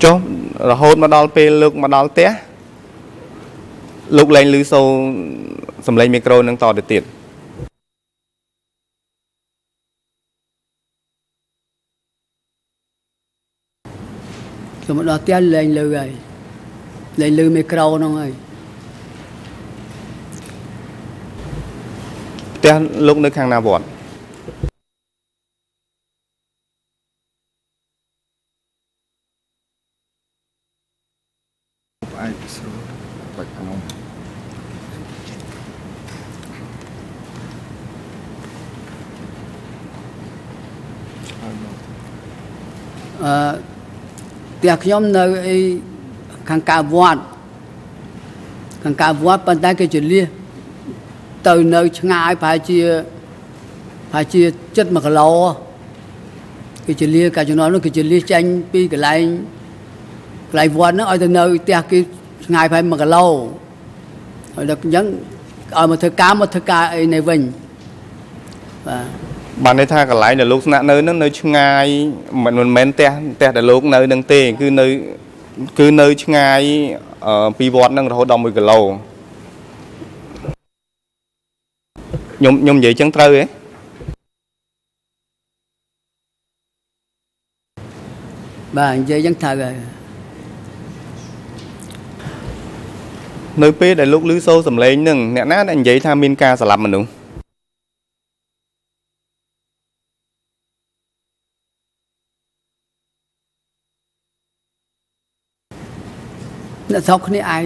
ចុះរហូតមកដល់ពេលលោកមកដល់ផ្ទះលោកលែងឮសូរសំឡេងមីក្រូនឹងតទៅទៀត ខ្ញុំមកដល់ផ្ទះលែងលឺហើយលែងលឺមីក្រូហ្នឹងហើយផ្ទះះលោកនៅខាងណាវត្តអឺ ផ្ទះខ្ញុំនៅអីខាងកើតវត្តខាងកើតវត្តប៉ុន្តែគេចលៀសទៅនៅឆ្ងាយប្រហែលជាប្រហែលជាចិត្ត1គីឡូគេចលៀសកាលជំនាន់នោះគេចលៀសចេញពីកន្លែងកន្លែងវត្តហ្នឹងឲ្យទៅនៅផ្ទះគេឆ្ងាយប្រហែល1គីឡូហើយដល់អញ្ចឹងឲ្យមកធ្វើការមកធ្វើការអីនៅវិញបាទ បានន័យថាកន្លែងដែលលោកស្នាក់នៅនឹងនៅឆ្ងាយមិនមិនមែនផ្ទះផ្ទះដែលលោកនៅនឹងទេ គឺនៅគឺនៅឆ្ងាយពីវត្តនឹងរហូតដល់1គីឡូខ្ញុំខ្ញុំនិយាយចឹងត្រូវទេបាទនិយាយចឹងត្រូវហើយនៅពេលដែលលោកឮសូរសំឡេងនឹងអ្នកណាដែលនិយាយថាមានការស្លាប់មនុស្ស អ្នកស្រុកគ្នាឯង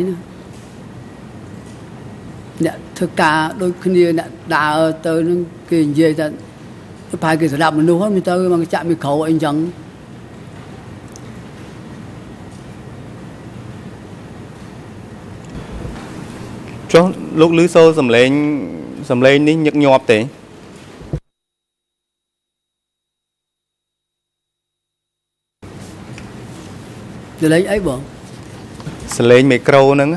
អ្នកធ្វើការដូចគ្នាអ្នកដើរទៅនឹងគេនិយាយថាប្រហែលគេស្ដាប់មនុស្សហ្នឹងទៅមកចាក់មីក្រូអីចឹងចុះលោកឮសូរសំឡេងសំឡេងនេះញឹកញាប់ទេសលេងអីបង សលេងមីក្រូហ្នឹង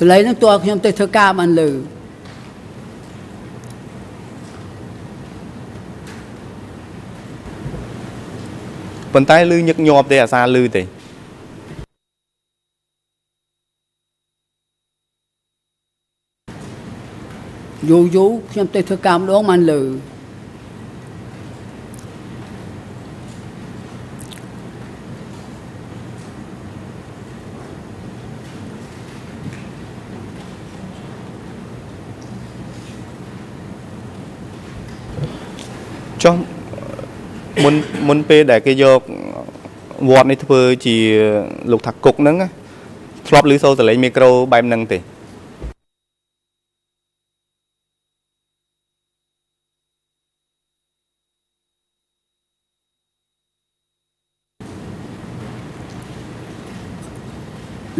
សលេងហ្នឹងតើខ្ញុំទៅធ្វើការបានលើប៉ុន្តែលឺញឹកញាប់ទេអាសាលឺទេយូរយូរខ្ញុំទៅធ្វើការម្ដងបានលើ ចុះមុនមុនពេលដែលគេយកវត្តនេះធ្វើជាលោកថាគុកហ្នឹងធ្លាប់ឮសូរសលេងមីក្រូបែបហ្នឹងទេ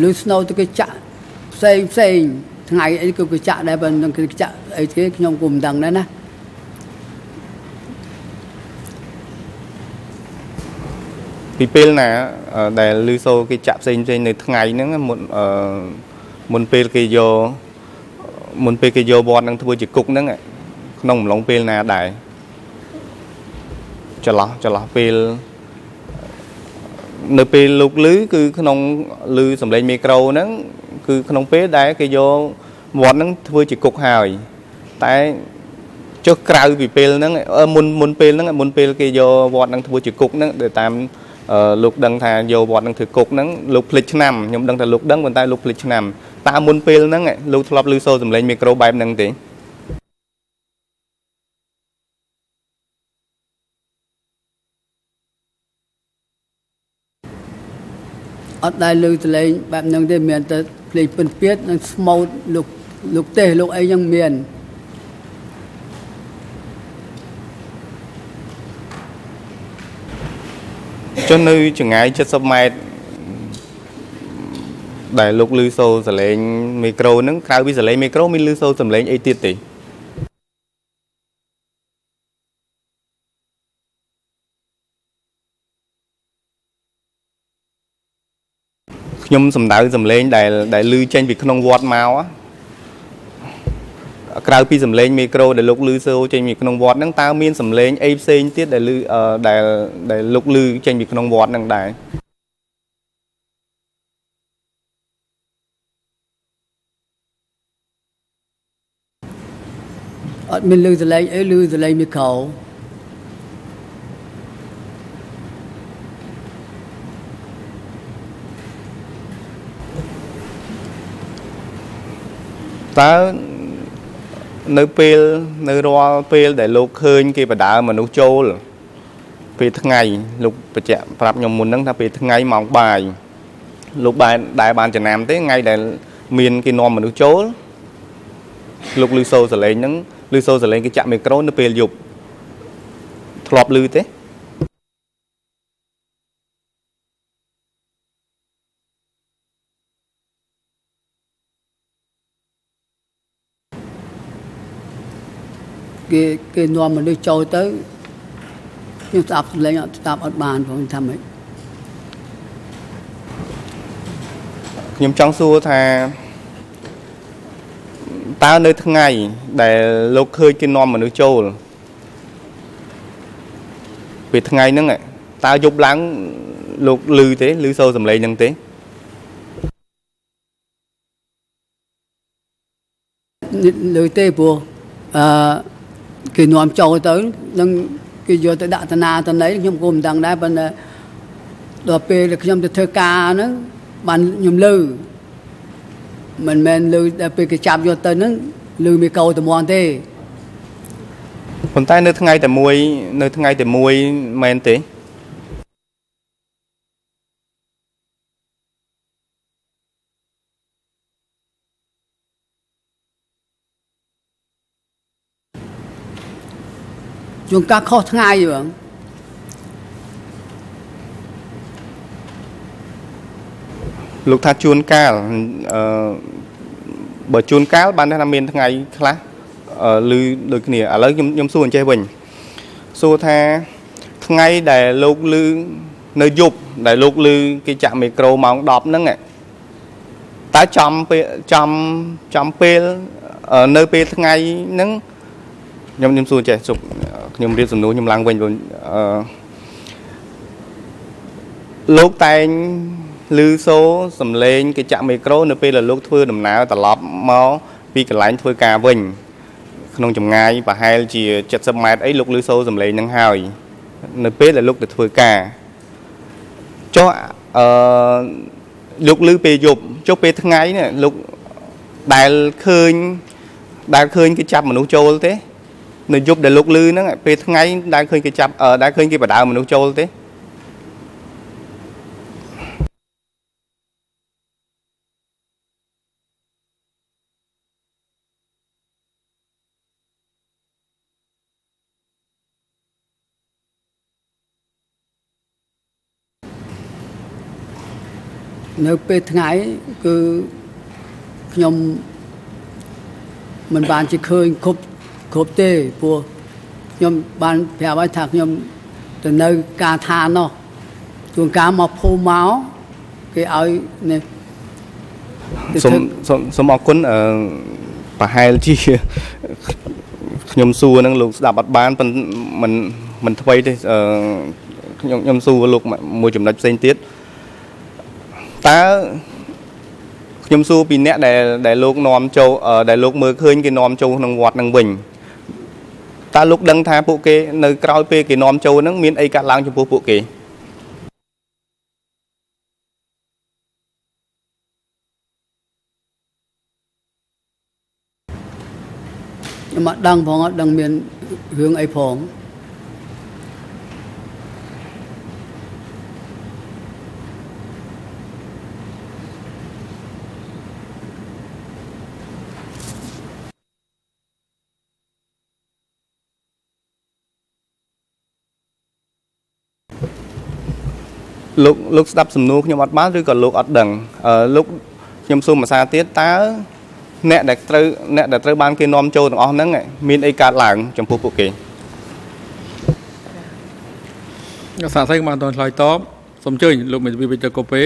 ឬស្នូទៅគេចាក់ផ្សេងផ្សេងថ្ងៃអីក៏គេចាក់ដែរបើនឹងគេចាក់អីគេខ្ញុំក៏មិនដឹងដែរណា ពីពេលណាដែលលឺសូគេចាក់ផ្សេងផ្សេងនៅថ្ងៃហ្នឹងមុនមុនពេលគេយកមុនពេលគេយកវត្តនឹងធ្វើជាគុកហ្នឹងក្នុងអំឡុងពេលណាដែរចន្លោះចន្លោះពេលនៅពេលលោកលឺគឺក្នុងលឺសំឡេងមីក្រូហ្នឹងគឺក្នុងពេលដែលគេយកវត្តហ្នឹងធ្វើជាគុកហើយតែចុះក្រៅពីពេលហ្នឹងមុនមុនពេលហ្នឹងមុនពេលគេយកវត្តហ្នឹងធ្វើជាគុកហ្នឹងដែលតាម លោកដឹងថាយកវត្តនឹងធ្វើគុកហ្នឹងលោកភ្លេចឆ្នាំខ្ញុំដឹងថាលោកដឹងប៉ុន្តែលោកភ្លេចឆ្នាំតើមុនពេលហ្នឹងលោកធ្លាប់ឮសូរសំឡេងមីក្រូបែបហ្នឹងទេអត់ដែលឮសំឡេងបែបហ្នឹងទេមានតែភ្លេងពិនពៀតនិងស្មោតលោកលោកទេសលោកអីហ្នឹងមាន ចុះនៅចម្ងាយ70ម៉ែត្រដែលលោកលឺសូរសលេងមីក្រូហ្នឹងក្រៅពីសលេងមីក្រូមានលឺសូរសំឡេងអីទៀតទេខ្ញុំសំដៅសំឡេងដែលដែលលឺចេញពីក្នុងវត្តមក ក្រៅពីសំឡេងមីក្រូដែលលោកលឺសូចេញពីក្នុងវត្តហ្នឹងតើមានសំឡេងអីផ្សេងទៀតដែលលឺដែលដែលលោកលឺចេញពីក្នុងវត្តហ្នឹងដែរអត់មានលឺសំឡេងអីលឺសំឡេងមីក្រូតើ នៅពេលនៅរាល់ពេលដែលលោកឃើញ គេបដើមនុស្សចូលពេលថ្ងៃលោកបញ្ជាក់ប្រាប់ខ្ញុំមុនហ្នឹងថាពេលថ្ងៃម៉ោងបាយលោកបានដែលបានចំណាំទេថ្ងៃដែលមានគេនាំមនុស្សចូលលោកលឺសូរសលេងហ្នឹងលឺសូរសលេងគេចាក់មីក្រូនៅពេលយប់ធ្លាប់លឺទេ គេគេនាំមនុស្សចូលទៅខ្ញុំស្ដាប់លេងអត់ស្ដាប់អត់បានផងថាម៉េចខ្ញុំចង់សួរថាតើនៅថ្ងៃ ដែលលោកឃើញគេនាំមនុស្សចូលពេលថ្ងៃហ្នឹងតើយប់ឡើងលោកឮទេឮសូរសំឡេងហ្នឹងទេឮទេព្រោះអឺ គេនាំចូលទៅនឹងគេយកទៅដាក់តាណាតណីខ្ញុំក៏មិនដឹងដែរប៉ុន្តែដល់ពេលខ្ញុំទៅធ្វើការហ្នឹងបានខ្ញុំលឺមិនមែនលឺដល់ពេលគេចាប់យកទៅហ្នឹងលឺមីកោត្មងទេប៉ុន្តែនៅថ្ងៃតែមួយនៅថ្ងៃតែមួយមែនទេ ជួនកាលខុសថ្ងៃបងលោកថាជួនកាលអឺបើជួនកាលបានថាមានថ្ងៃខ្លះឮដូចគ្នាឥឡូវខ្ញុំខ្ញុំសួរអញ្ចេះវិញសួរថាថ្ងៃដែលលោកឮនៅយប់ដែលលោកឮគេចាក់មីក្រូម៉ោង10ហ្នឹងតើចំពេលចំចំពេលនៅពេលថ្ងៃហ្នឹង ខ្ញុំខ្ញុំសួរចេះជប់ខ្ញុំរៀបសំណួរខ្ញុំឡើងវិញអឺលោកតែងឮសូរសំឡេងគេចាក់មីក្រូនៅពេលដែលលោកធ្វើដំណើរត្រឡប់មកពីកន្លែងធ្វើការវិញ ក្នុងចម្ងាយប្រហែលជា70ម៉ែត្រអីលោកឮសូរសំឡេងនឹងហើយនៅពេលដែលលោកទៅធ្វើការចុះអឺលោកឮពេលយប់ចុះពេលថ្ងៃនេះលោកដែលឃើញដែលឃើញគេចាប់មនុស្សចូលទេ នៅយប់ដែលលោកលឺហ្នឹងពេលថ្ងៃដែលឃើញគេចាប់ដែលឃើញគេបដើមនុស្សចូលទេនៅពេលថ្ងៃគឺខ្ញុំមិនបានជាឃើញគ្រប់ គ្រប់ទេព្រោះខ្ញុំបានប្រាប់ឲ្យថាខ្ញុំទៅនៅការឋាននោះជួនកាលមកភូមិមកគេឲ្យនេះសូមសូមអរគុណអឺប្រហែលជាខ្ញុំសួរនឹងលោកស្ដាប់អត់បានប៉ុន្តែមិនមិនថ្មីទេអឺខ្ញុំខ្ញុំសួរលោកមួយចំណុចផ្សេងទៀតតើខ្ញុំសួរពីអ្នកដែលដែលលោកនាំចូលដែលលោកមើលឃើញគេនាំចូលក្នុងវត្តនឹងវិញ តើលោកដឹងថាពួកគេនៅក្រោយពេលគេនាំចូលហ្នឹងមានអីកាត់ឡើងចំពោះពួកគេខ្ញុំអត់ដឹងផងអត់ដឹងមានរឿងអីផង លោកលោកស្ដាប់សំណួរខ្ញុំអត់បានឬក៏លោកអត់ដឹងលោកខ្ញុំសូមភាសាទៀតតើអ្នកដែលត្រូវអ្នកដែលត្រូវបានគេនាំចូលទាំងអស់ហ្នឹងមានអីកើតឡើង ចំពោះពួកគេសាស្ត្រីបានតឆ្លើយតបសូមអញ្ជើញលោកមេធាវីវិទ្យាកូពេ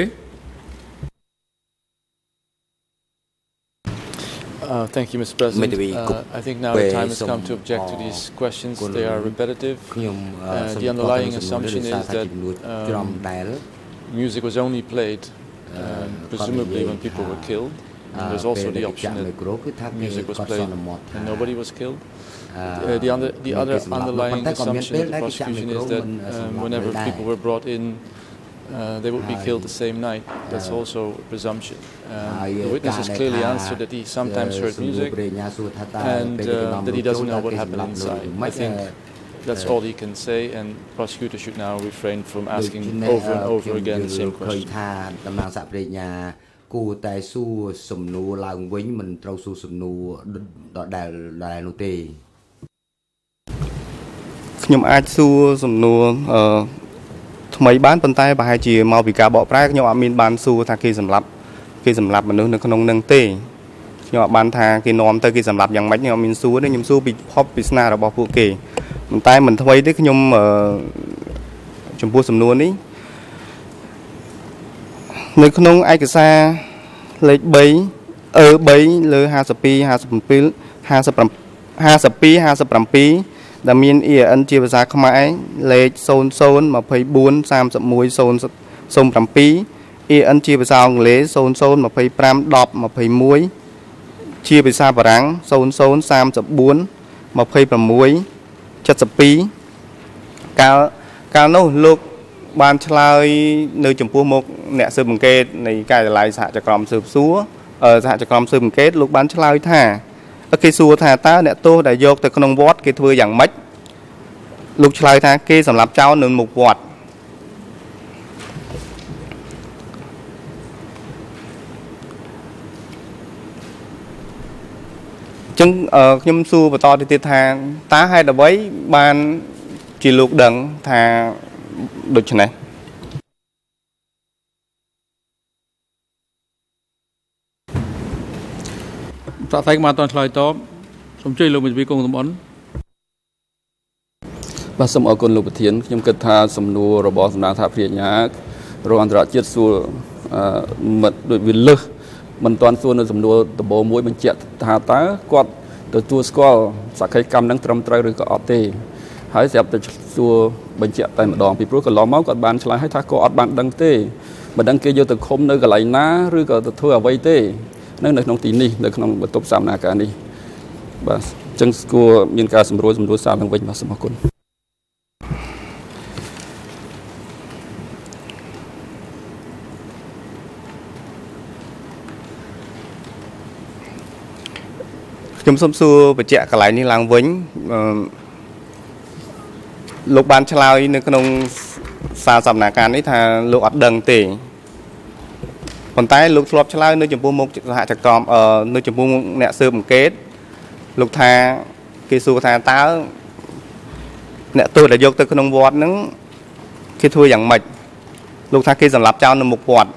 Uh, thank you, Mr. President. Uh, I think now the time has come to object to these questions. They are repetitive. Uh, the underlying assumption is that um, music was only played, um, presumably when people were killed. And there's also the option that music was played and nobody was killed. Uh, the, under, the other underlying assumption of the prosecution is that um, whenever people were brought in uh, they would be killed the same night. That's also a presumption. Um, the witnesses clearly answered that he sometimes heard music and uh, that he doesn't know what happened inside. I think that's all he can say, and prosecutors should now refrain from asking over and over again the same question. គួរតែសួរសំណួរឡើងវិញមិនត្រូវសួរសំណួរដដែលដែលនោះទេខ្ញុំអាចសួរសំណួរអឺ ថ្មីបានប៉ុន្តែប្រហែលជាមកពីការបកប្រែខ្ញុំអត់មានបានសួរថាគេសម្លាប់គេសម្លាប់មនុស្សនៅក្នុងនឹងទេខ្ញុំអត់បានថាគេនាំទៅគេសម្លាប់យ៉ាងម៉េចខ្ញុំអត់មានសួរទេខ្ញុំសួរពីភពពិស្នារបស់ពួកគេប៉ុន្តែមិនថ្មីទេខ្ញុំចំពោះសំណួរនេះនៅក្នុងឯកសារលេខ3អឺ3លើ52 57 57 52 57 ដែលមាន EAN ជាភាសាខ្មែរលេខ00243107 EAN ជាភាសាអង់គ្លេស00251021ជាភាសាបារាំង0034 26 72កាលកាលនោះលោកបានឆ្លើយនៅចំពោះមុខអ្នកស៊ើបអង្កេតនៃការិយាល័យសហចក្រមស៊ើបសួរសហចក្រមស៊ើបអង្កេតលោកបានឆ្លើយថា គេសួរថាតើអ្នកទោសដែលយកទៅក្នុងវត្តគេធ្វើយ៉ាងម៉េចលោកឆ្លើយថាគេសម្រាប់ចោលនៅមុខវត្តចឹងខ្ញុំសួរបន្តទៅទៀតថាតើហេតុអ្វីបានជាលោកដឹងថាដូច្នេះ ប្រកស្រាយមកអត់ឆ្លើយតបសូមជួយលោកមេធាវីគង់តំបន់បាទសូមអរគុណលោកប្រធានខ្ញុំគិតថាសំណួររបស់សំណាងថាព្រាញ្ញារងអន្តរជាតិសួរអឺមិត្តដូចវាលឹះមិនទាន់សួរនៅសំណួរដំបូងមួយបញ្ជាក់ថាតើគាត់ទទួលស្គាល់សក្ខីកម្មនឹងត្រឹមត្រូវឬក៏អត់ទេហើយស្រាប់តែសួរបញ្ជាក់តែម្ដងពីព្រោះកន្លងមកគាត់បានឆ្លើយឲ្យថាគាត់អត់បានដឹងទេមិនដឹងគេយកទៅឃុំនៅកន្លែងណាឬក៏ទៅធ្វើអ្វីទេ នៅនៅក្នុងទីនេះនៅក្នុងបន្ទប់សម្ដែងការនេះបាទអញ្ចឹងគួរមានការសម្រួលសម្រួលសារឡើងវិញបាទសូមអរគុណខ្ញុំសូមសួរបញ្ជាក់កន្លែងនេះឡើងវិញលោកបានឆ្លើយនៅក្នុងសារសកម្មភាពនេះថាលោកអត់ដឹងទេ ប៉ុន្តែលោកធ្លាប់ឆ្លើយនៅចំពោះមុខសហចក្រមនៅចំពោះអ្នកស៊ើបអង្កេតលោកថាគេសួរថាតើអ្នកទោសដែលយកទៅក្នុងវត្តហ្នឹងគេធ្វើយ៉ាងម៉េចលោកថាគេសម្លាប់ចោលនៅមុខវត្ត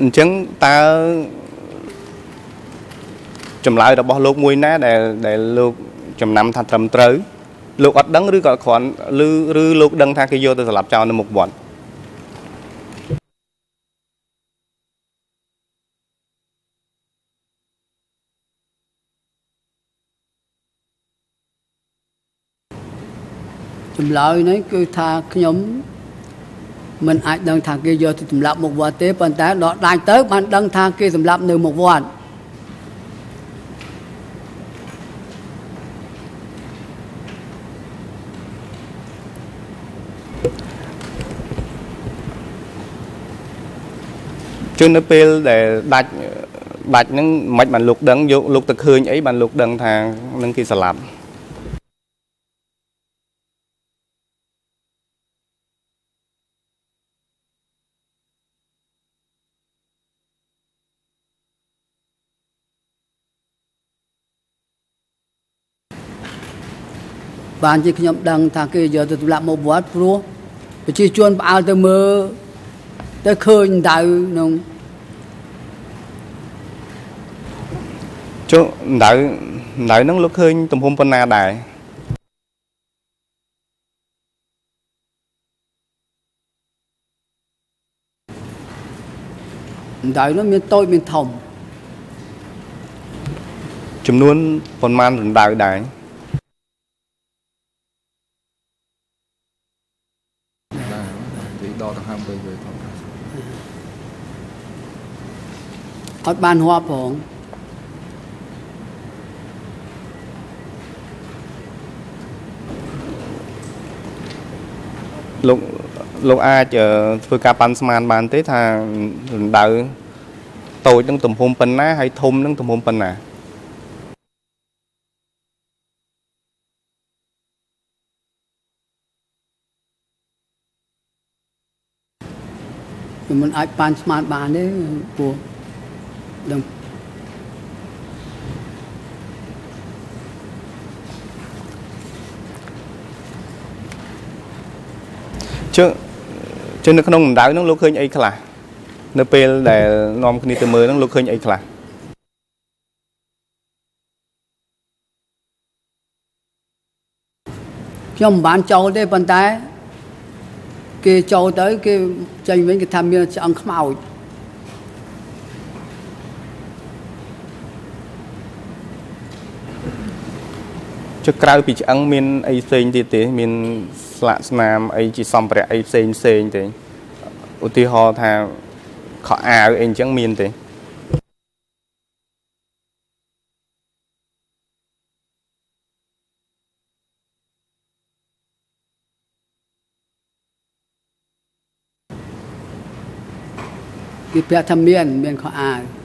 អញ្ចឹងតើចម្លើយរបស់លោកមួយណាដែលដែលលោកចំណាំថាត្រឹមត្រូវលោកអត់ដឹងឬក៏គ្រាន់ឬឬលោកដឹងថាគេយកទៅសម្លាប់ចោលនៅមុខវត្ត ចម្លើយនេះគឺថាខ្ញុំមិនអាចដឹងថាគេយកទៅសម្លាប់មុខវត្តទេប៉ុន្តែដល់ដាច់ទៅបានដឹងថាគេសម្លាប់នៅមុខវត្តជឿនៅពេលដែលដាច់ដាច់ហ្នឹងមិនបានលោកដឹងយកលោកទៅឃើញអីបានលោកដឹងថានឹងគេស្លាប់ បានជាខ្ញុំដឹងថាគេយកទៅទម្លាក់មកវត្តព្រោះប្រជាជនផ្អើលទៅមើលទៅឃើញដៅក្នុងចុះដៅដៅហ្នឹងលោកឃើញទំហំប៉ុណ្ណាដែរដៅនោះមានតូចមានធំចំនួនប៉ុន្មានរណ្ដៅដែរដកដង្ហើមទៅវិញផង អត់បានរាប់ផងលោកលោកអាចធ្វើការប៉ាន់ស្មានបានទេថារណ្ដៅតូចនឹងទំហំប៉ុណ្ណាហើយធំនឹងទំហំប៉ុណ្ណាមិនអាចប៉ាន់ស្មានបានទេព្រោះ ដឹងជើជើនៅក្នុងកម្ដៅហ្នឹងលោកឃើញអីខ្លះនៅពេលដែលនាំគ្នាទៅមើលហ្នឹងលោកឃើញអីខ្លះខ្ញុំមិនបានចូលទេប៉ុន្តែ គេចូលទៅ គេចេញវិញគេថាមានឆ្អឹងខ្មោច ចុះក្រៅពីឆ្អឹងមានអីផ្សេងទៀតទេមានស្លាកស្នាមអីជាសម្ភារៈអីផ្សេងផ្សេងទេឧទាហរណ៍ថាខោអាវអីអញ្ចឹងមានទេគេប្រាប់ថាមានមានខោអាវ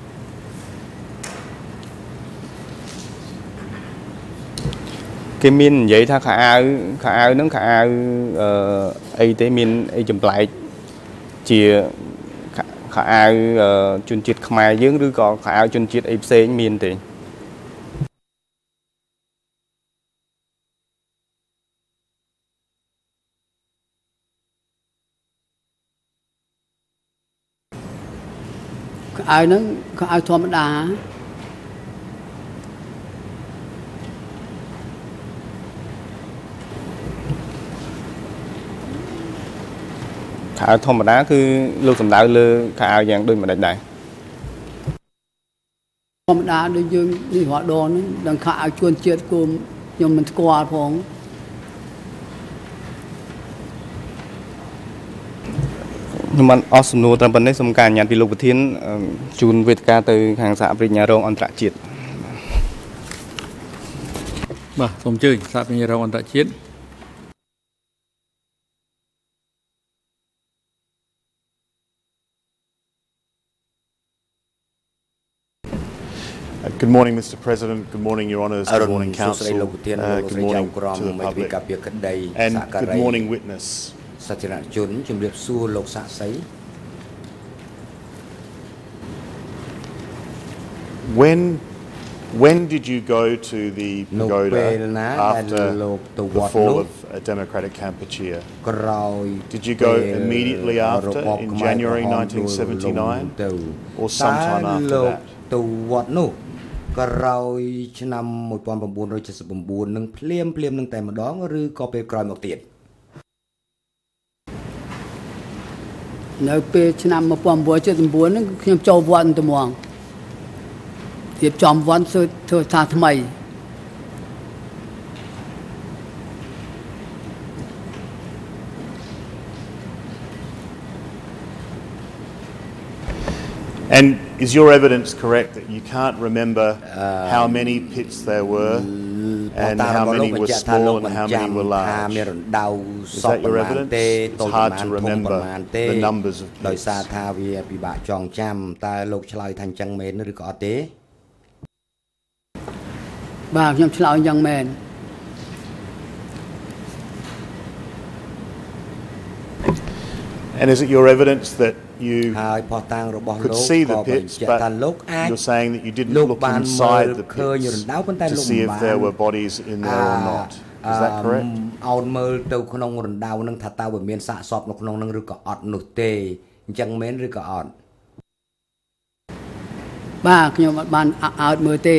គេមាននិយាយថាខោអាវខោអាវហ្នឹងខោអាវអឺអីទេមានអីចម្លែកជាខោអាវជនជាតិខ្មែរយើងឬក៏ខោអាវជនជាតិអីផ្សេងមានទេខោអាវហ្នឹងខោអាវធម្មតា អាវធម្មតាគឺលោកសំដៅលើខោអាវយ៉ាងដូចម្ដេចដែរធម្មតាដូចយើងនេះរត់ដនហ្នឹងដល់ខោអាវជួនជាតិគមខ្ញុំមិនស្គាល់ផងខ្ញុំបានអស់សំណួរត្រឹមប៉ុណ្ណេះសូមការអនុញ្ញាតពីលោកប្រធានជូនវេទិកាទៅខាងសហប្រញ្ញារងអន្តរជាតិបាទសូមអញ្ជើញសហប្រញ្ញារងអន្តរជាតិ Good morning, Mr. President. Good morning, Your Honours. Good morning, Council. Uh, good morning to the public. And good morning, witness. សាធារណជនជំរាបសួរលោកសាក់សី When when did you go to the pagoda after the fall of democratic Kampuchea? Did you go immediately after in January 1979 or sometime after that? ទៅវត្តនោះក្រោយឆ្នាំ1979នឹងភ្លាមភ្លាមនឹងតែម្ដងឬក៏ពេលក្រោយមកទៀតនៅពេលឆ្នាំ1979ហ្នឹងខ្ញុំចូលវត្តត្មងរៀបចំវត្តធ្វើថាថ្មី And is your evidence correct that you can't remember uh, how many pits there were and how many were small and how many were large? Is that your evidence? It's hard to remember the numbers of pits. ដោយសារថាវាពិបាកចងចាំតើលោកឆ្លើយថាអញ្ចឹងមែនឬក៏អត់ទេបាទខ្ញុំឆ្លើយយ៉ាងមែន And is it your evidence that you could see the pits, but you're saying that you didn't look inside the pits to see if there were bodies in there or not. Is that correct? អោនមើលទៅក្នុងរណ្ដៅនឹងថាតើវាមានសាកសពនៅក្នុងនឹងឬក៏អត់នោះទេអញ្ចឹងមែនឬក៏អត់បាទខ្ញុំអត់បានអោតមើលទេ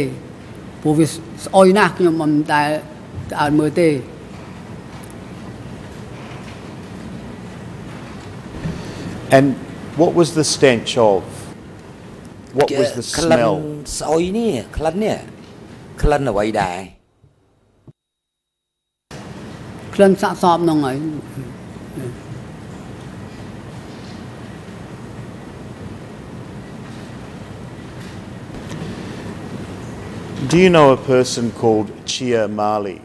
ព្រោះវាស្អុយណាស់ខ្ញុំមិនដែលអោតមើលទេ And what was the stench of? What was the smell? ស្អុយនេះក្លិននេះក្លិនអ្វីដែរក្លិនសាកសពហ្នឹងហើយ Do you know a person called Chia Mali?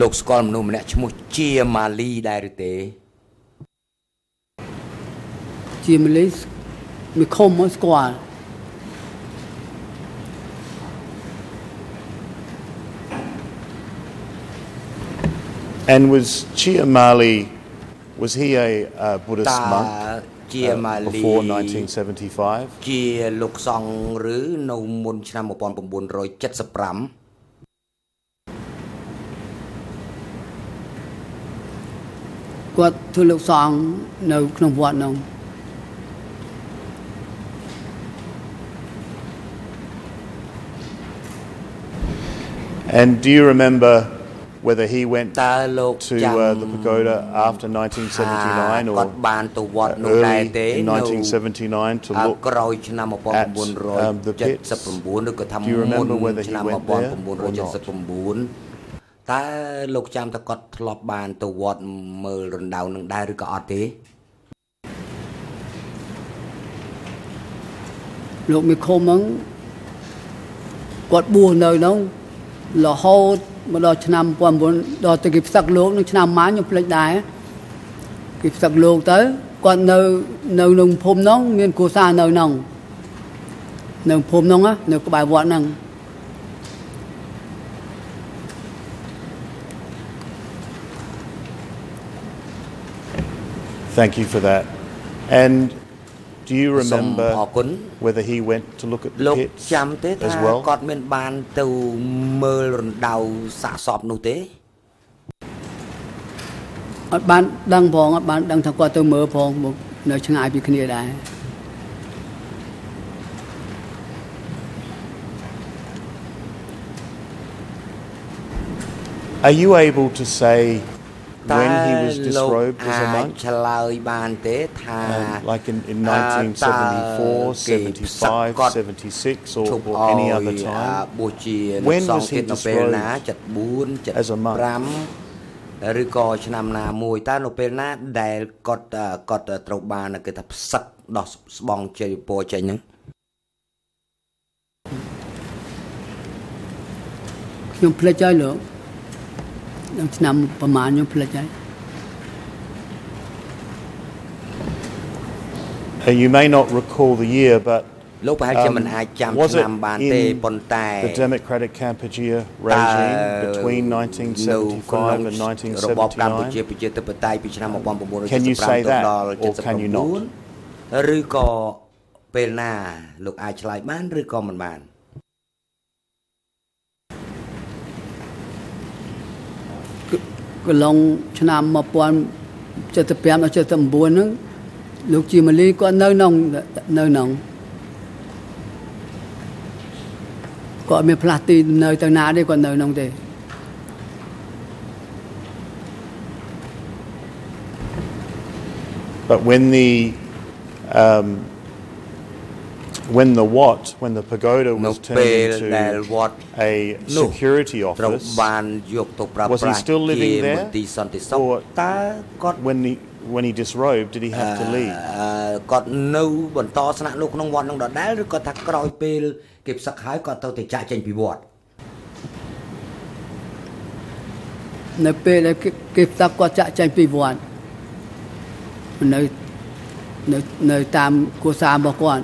លោកស្គាល់មនុស្សម្នាក់ឈ្មោះ Chia Mali ដែរឬទេ ជាមលីមីខុំមកស្គាល់ And was Chia Mali, was he a uh, Buddhist monk ជាម៉ាលី before 1975? ជាលោកសង្ឃឬនៅមុនឆ្នាំ1975គាត់ធ្វើលោកសង្ And do you remember whether he went តើលោក to ចាំ uh, the pagoda after 1979 or គាត់បានទៅវត្តនោះដែរ early ទេ in នៅ1979 to អ่า look ក្រោយឆ្នាំ at, um, the pits? 1979ឬក៏ថា Do you មុ remember ន whether he ឆ្នាំ went there or not? 1979តើលោកចាំតើគាត់ធ្លាប់បានទៅវត្តមើលរណ្ដៅនឹងដែរឬក៏អត់ទេលោកមីខុំហ្នឹងគាត់បួសនៅហ្នឹង រហូតមកដល់ឆ្នាំ19ដល់ទៅគេផ្សឹកលោកនឹងឆ្នាំម៉ាខ្ញុំភ្លេចដែរគេផ្សឹកលោកទៅគាត់នៅនៅក្នុងភូមិហ្នឹងមានគ្រួសារនៅហ្នឹងនៅភូមិហ្នឹងណានៅក្បែរវត្តហ្នឹង Thank you for that. And do you សូម remember អរគុណ whether he went to look at លោ the ក pits ចាំទេថា as well? គាត់មានបានទៅមើលរណ្ដៅសាកសពនោះទេ អត់បានដឹងផងអត់បានដឹងថាគាត់ទៅមើលផងមកនៅឆ្ងាយពីគ្នាដែរ Are you able to say តើ when he was លោក disrobed as អា a ច monk? ឆ្លើយបានទេថា Um, like in, in អ่า 1974, គេផ្សឹកគាត់ 75, 76, or, ជប់ or អោ any យ other អា time? បួសជាលោក When សង្ was ឃ he ទៀតនៅពេលណា disrobed 74 as a monk? 75ឬក៏ឆ្នាំណាមួយតើនៅពេលណាដែលគាត់អ่าគាត់ត្រូវបានគេថាផ្សឹកដោះស្បង់ជ័យពរចេញហ្នឹងខ្ញុំភ្លេចហើយលោក ដល់ឆ្នាំប្រហែលខ្ញុំភ្លេចហើយ Uh, you may not recall the year, but លោកប្រហែលជាមិនអាចចាំ was ឆ្ it នាមបាន in ទេប៉ុន្តែ the Democratic Kampuchea regime between នៅក្នុង 1975 and របបកម្ពុជា 1979? ប្រជាធិបតេយ្យពីឆ្នាំ Can you say 1975ទៅ that ដល់ or can you not? 79ឬក៏ពេលណា លោកអាចឆ្លើយបានឬក៏មិនបាន កន្លងឆ្នាំ1075ដល់79ហ្នឹងលោកជាម៉ាលីគាត់នៅក្នុងនៅក្នុងគាត់អត់មានផ្លាស់ទីនៅទៅណាទេគាត់នៅក្នុងទេ But when the um, when the what when the pagoda នៅ was ពេល turned ដែល into វត្ត a នោះ security ត្រូវ office បានយកទៅប្រើ Was he ប្រាស់ still ជា living ម there? ន្ទីរសន្តិសុខ or តើគាត់ when he when he disrobed did he have to leave អឺគាត់នៅបន្តស្នាក់នៅក្នុងវត្តនឹងដដែលឬក៏ថាក្រោយពេលគេផ្សឹកហើយគាត់ទៅទៅចាក់ចេញពីវត្តនៅពេលដែលគេគេផ្សឹកគាត់ចាក់ចេញពីវត្តនៅនៅនៅតាមគ្រួសាររបស់គាត់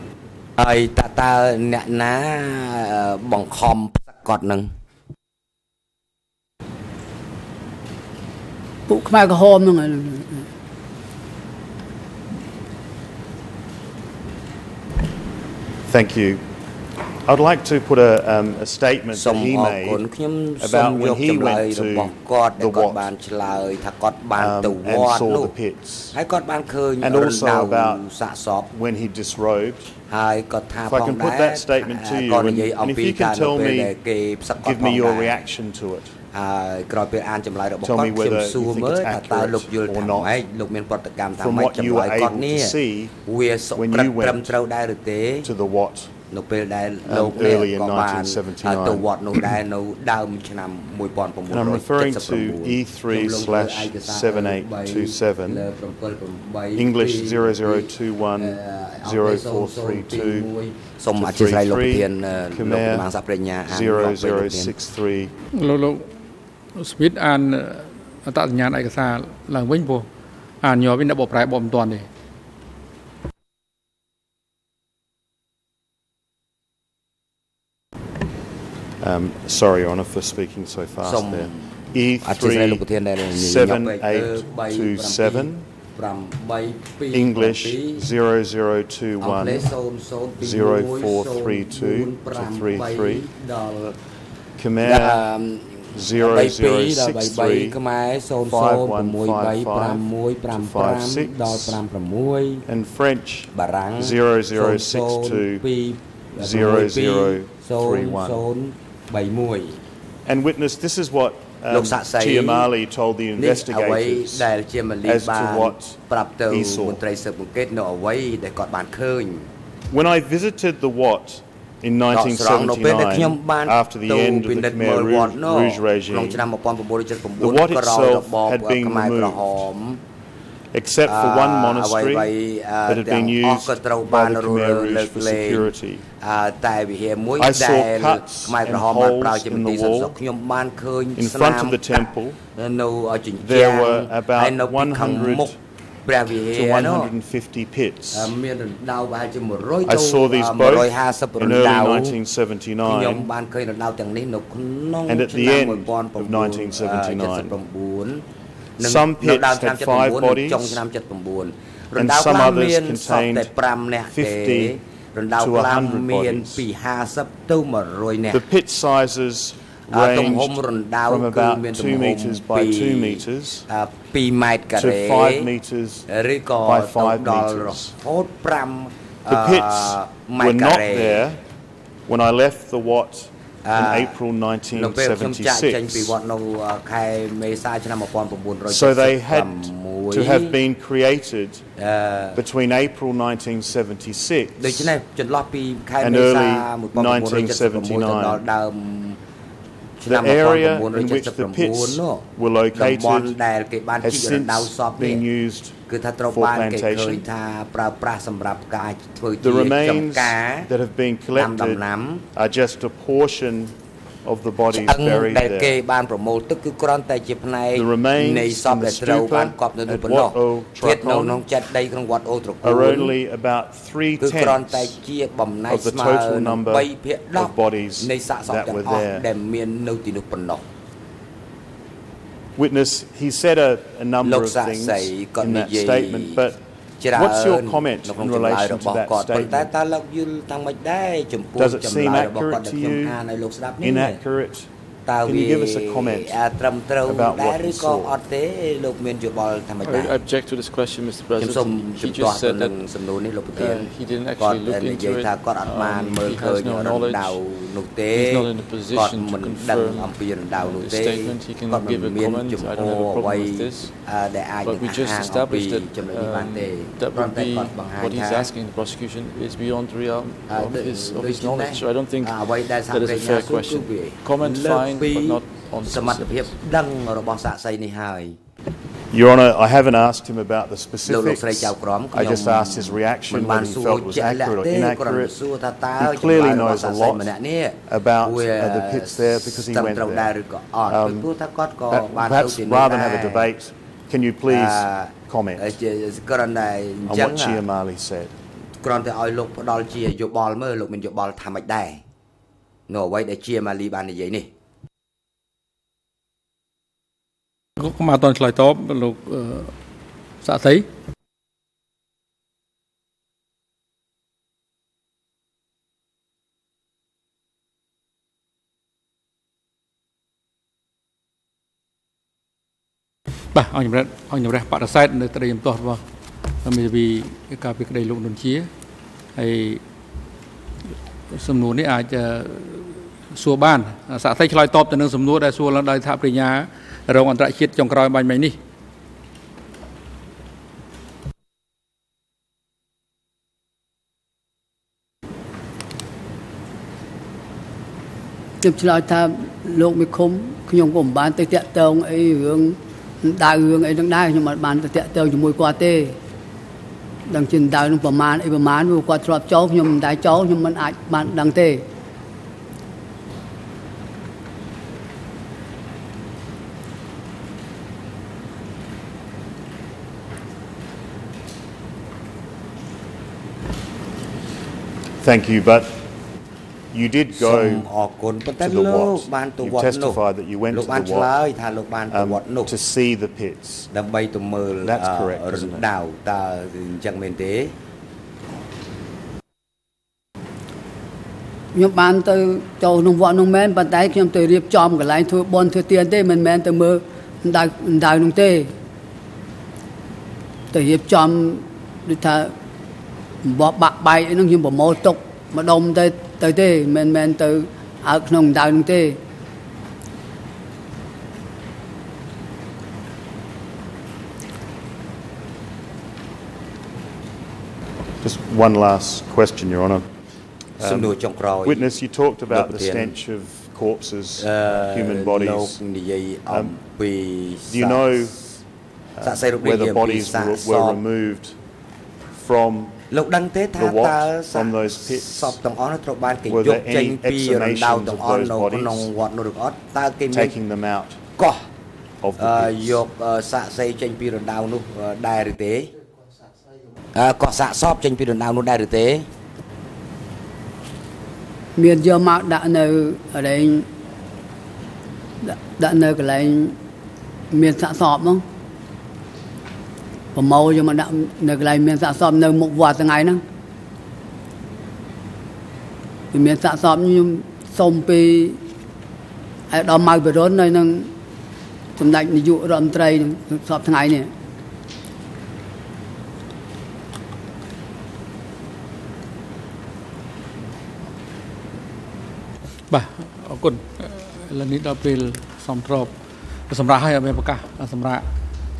ហើយតើតើអ្នកណាបង្ខំផ្សឹកគាត់នឹងពួកខ្មែរក្រហមហ្នឹងហើយ thank you I'd like to put a, um, a statement សូ that ម he អរគុណ made ខ្ញុំសូម about យ when ក he ចម្លើយ went រ to របស់គាត់ដែល the គាត់ what បានឆ្លើយថាគាត់បាន um, ទៅវ and ត្ត saw នោះ the pits ហើយគាត់បានឃើញ and រណ្ also ដៅ about សាកសព when he disrobed ហើយគាត់ថា If ផង I can ដែ put រ that statement to you គាត់ and, និយាយអំ and if ពី you កា can រនៅ tell ពេល me ដែលគេផ្សឹកគាត់ give ផង me your ដែរ reaction to it ហើយក្រោយពេលអានចម្លើយរបស់គាត់ខ្ញុំសួរមើលថាតើលោកយល់ថាម៉េចលោកមានប្រតិកម្មថាម៉េចចម្លើយគាត់នេះវាសុក្រឹតត្រឹមត្រូវដែរឬទេ to the what នៅពេលដែលលោកនេះក៏បានទៅវត្តនោះដែរនៅដើមឆ្នាំ1979 I'm referring to E3/7827 English 0021 0432សូមអធិស្ឋានលោកប្រធានលោកកម្លាំងសហប្រញ្ញាអាន0063លោកលោកស្វីតអានអត្តសញ្ញាណឯកសារឡើងវិញព្រោះអានញ័រវិញអ្នកបកប្រែបកមិនទាន់ទេ Um, sorry, Honor, for speaking so fast there. E37827 English 0021 0432 to 33 Khmer 0063 5155 and French 0062 0031 and witness, this is what um, Chiamali told the investigators as to what he saw. When I visited the Wat in 1979 after the end of the និត្យមើ Khmer Rouge, Rouge regime, The Wat itself had been ខ្មែរក្រហម removed except for one monastery that had been used by the Khmer Rouge for security. I saw cuts and holes in the wall. In front of the temple, there were about 100 to 150 pits. I saw these both in early 1979 and at the end of 1979. Some pits had five bodies and some others contained 50 to 100 bodies. The pit sizes ranged from about 2 meters by 2 meters to 5 meters by 5 meters. The pits were not there when I left the Wat in April 1976. So they had to have been created between April 1976 and early 1979. The area in which the pits were located has since been used for plantation. The remains that have been collected are just a portion of the bodies buried there. The remains in the stupa at Wat O Trakon are only about three tenths of the total number of bodies that were there. Witness, he said a, a number of things in that statement, but What's your comment in relation to that? Does it seem accurate to you? Inaccurate? can you give us a តើវាអាត្រឹមត្រូវដែរឬក៏អត់ទេលោកមានយោបល់ធម្មតា I object to this question Mr President ខ្ញុំសូមជំទាស់ទៅនឹងសំណួរនេះលោកប្រធានគាត់និយាយថាគាត់អត់បានមើលឃើញរំដៅនោះទេគាត់មិនដឹងអំពីរំដៅនោះទេគាត់មិនមានចំពោះអ្វីដែលអាចនឹងអានអំពីចំណុចនេះបានទេគាត់តែគាត់បង្ហាញ um, um, What he's asking the prosecution is beyond the realm um, of his of his knowledge. so I don't think that is a fair question. Comment fine. ពីសមត្ថភាពដឹងរបស់សាក្សីនេះហើយ Your Honour, I haven't asked him about the specifics. I just asked his reaction when he felt was accurate or inaccurate. He clearly knows a lot about uh, the pits there because he went there. Um, perhaps rather than have a debate, can you please comment on what Chia Mali said? គ្រាន់តែឲ្យលោកផ្ដល់ជាយោបល់មើលលោកមានយោបល់ថាម៉េចដែរនៅអ្វីដែលជាម៉ាលីបាននិយាយនេះ ក៏មកអត់ឆ្លើយតបលោកសាក់សីបាទអង្គជំរិតអង្គជំរះបដិសេធនៅត្រីយមទាស់របស់មេធាវីការពីក្តីលោកនុនជាហើយសំណួរនេះអាចសួរបានសាក់សីឆ្លើយតបទៅនឹងសំណួរដែលសួរឡើងដោយថាប្រញ្ញា រងអន្តរជាតិចុងក្រោយបាញ់មិញនេះខ្ញុំឆ្លើយថាលោកមេឃុំខ្ញុំក៏មិនបានទៅតាក់ទងអីរឿងដៅរឿងអីទាំងដែរខ្ញុំមិនបានទៅតាក់ទងជាមួយគាត់ទេដឹងជាដៅនឹងប្រមាណអីប្រមាណព្រោះគាត់ធ្លាប់ចូលខ្ញុំមិនដែរចូលខ្ញុំមិនអាចបានដឹងទេ Thank you but you did go អរគុណប៉ុន្តែ to the លោក what បានទៅ you វត្តនោះ testified that you went លោក to បាន the ឆ្លើយ what ថាលោកបានទៅវត្តនោះ um, to see the pits ដើម្បីទៅមើល That's correct, រ isn't it? ណ្ដៅតើអញ្ចឹងមែនទេ ខ្ញុំបានទៅចូលក្នុងវត្តនោះមែនប៉ុន្តែខ្ញុំទៅរៀបចំកន្លែងធ្វើបន់ធ្វើទានទេមិនមែនទៅមើលដៅដៅនោះទេទៅរៀបចំដូចថា បបបាក់បែកអីហ្នឹងខ្ញុំប្រមូលទុកម្ដុំទៅទៅទេមិនមែនទៅអើក្នុងដៅនោះទេ just one last question your honor សំណួរចុងក្រោយ witness you talked about the លោកប្រធាន stench of corpses អឺ human លោក bodies និយាយអំពី do you know សាកសីរូបរា where ង the អំពី bodies សាក were, ស were ព removed from លោកដឹងទេថា the what តើ from those pits សពទាំងអស់នោះត្រូវបានគេ Were យក there ចេញ any ពីរណ្ដៅ exhumations ទាំង of អស់ those នៅ bodies? ក្នុងវត្តនោះឬអត់តើគេមាន taking them out កោះ of អឺ the pits យកអឺសាកសីចេញពីរណ្ដៅនោះអឺដែរឬទេអឺកោះសាកសពចេញពីរណ្ដៅនោះដែរឬទេមានយកមកដាក់នៅកន្លែងដាក់ដាក់នៅកន្លែងមានសាកសពហ្នឹង ប្រមូលយកមកដាក់នៅកន្លែងមានសាកសពនៅមុខវត្តថ្ងៃហ្នឹងវាមានសាកសពខ្ញុំសុំពីឯកឧត្តមម៉ៅបរុននៅនឹងសម្ដេចនាយករដ្ឋមន្ត្រីនឹងសពថ្ងៃនេះបាទអរគុណឥឡូវនេះដល់ពេលសំទ្របសម្រាប់ឲ្យអមេប្រកាសសម្រាប់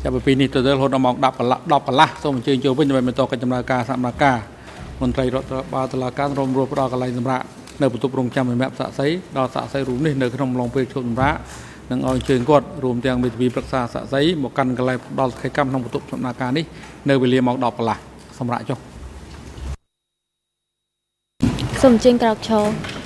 ចាប់ពីពេលនេះទៅដល់រហូតដល់ម៉ោង10កន្លះ10កន្លះសូមអញ្ជើញចូលវិញដើម្បីបន្តកិច្ចដំណើរការសម្រាប់ការមន្ត្រីរដ្ឋបាលតុលាការរំរួលផ្ដល់កន្លែងសម្រាប់នៅបន្ទប់រងចាំសម្រាប់សាក់សីដល់សាក់សីរូបនេះនៅក្នុងឡងពេលឈប់សម្រាប់និងឲ្យអញ្ជើញគាត់រួមទាំងមេធាវីប្រឹក្សាសាក់សីមកកាន់កន្លែងផ្ដល់សកម្មក្នុងបន្ទប់ដំណើរការនេះនៅវេលាម៉ោង10កន្លះសម្រាប់ចុះសូមអញ្ជើញក្រោកឈរ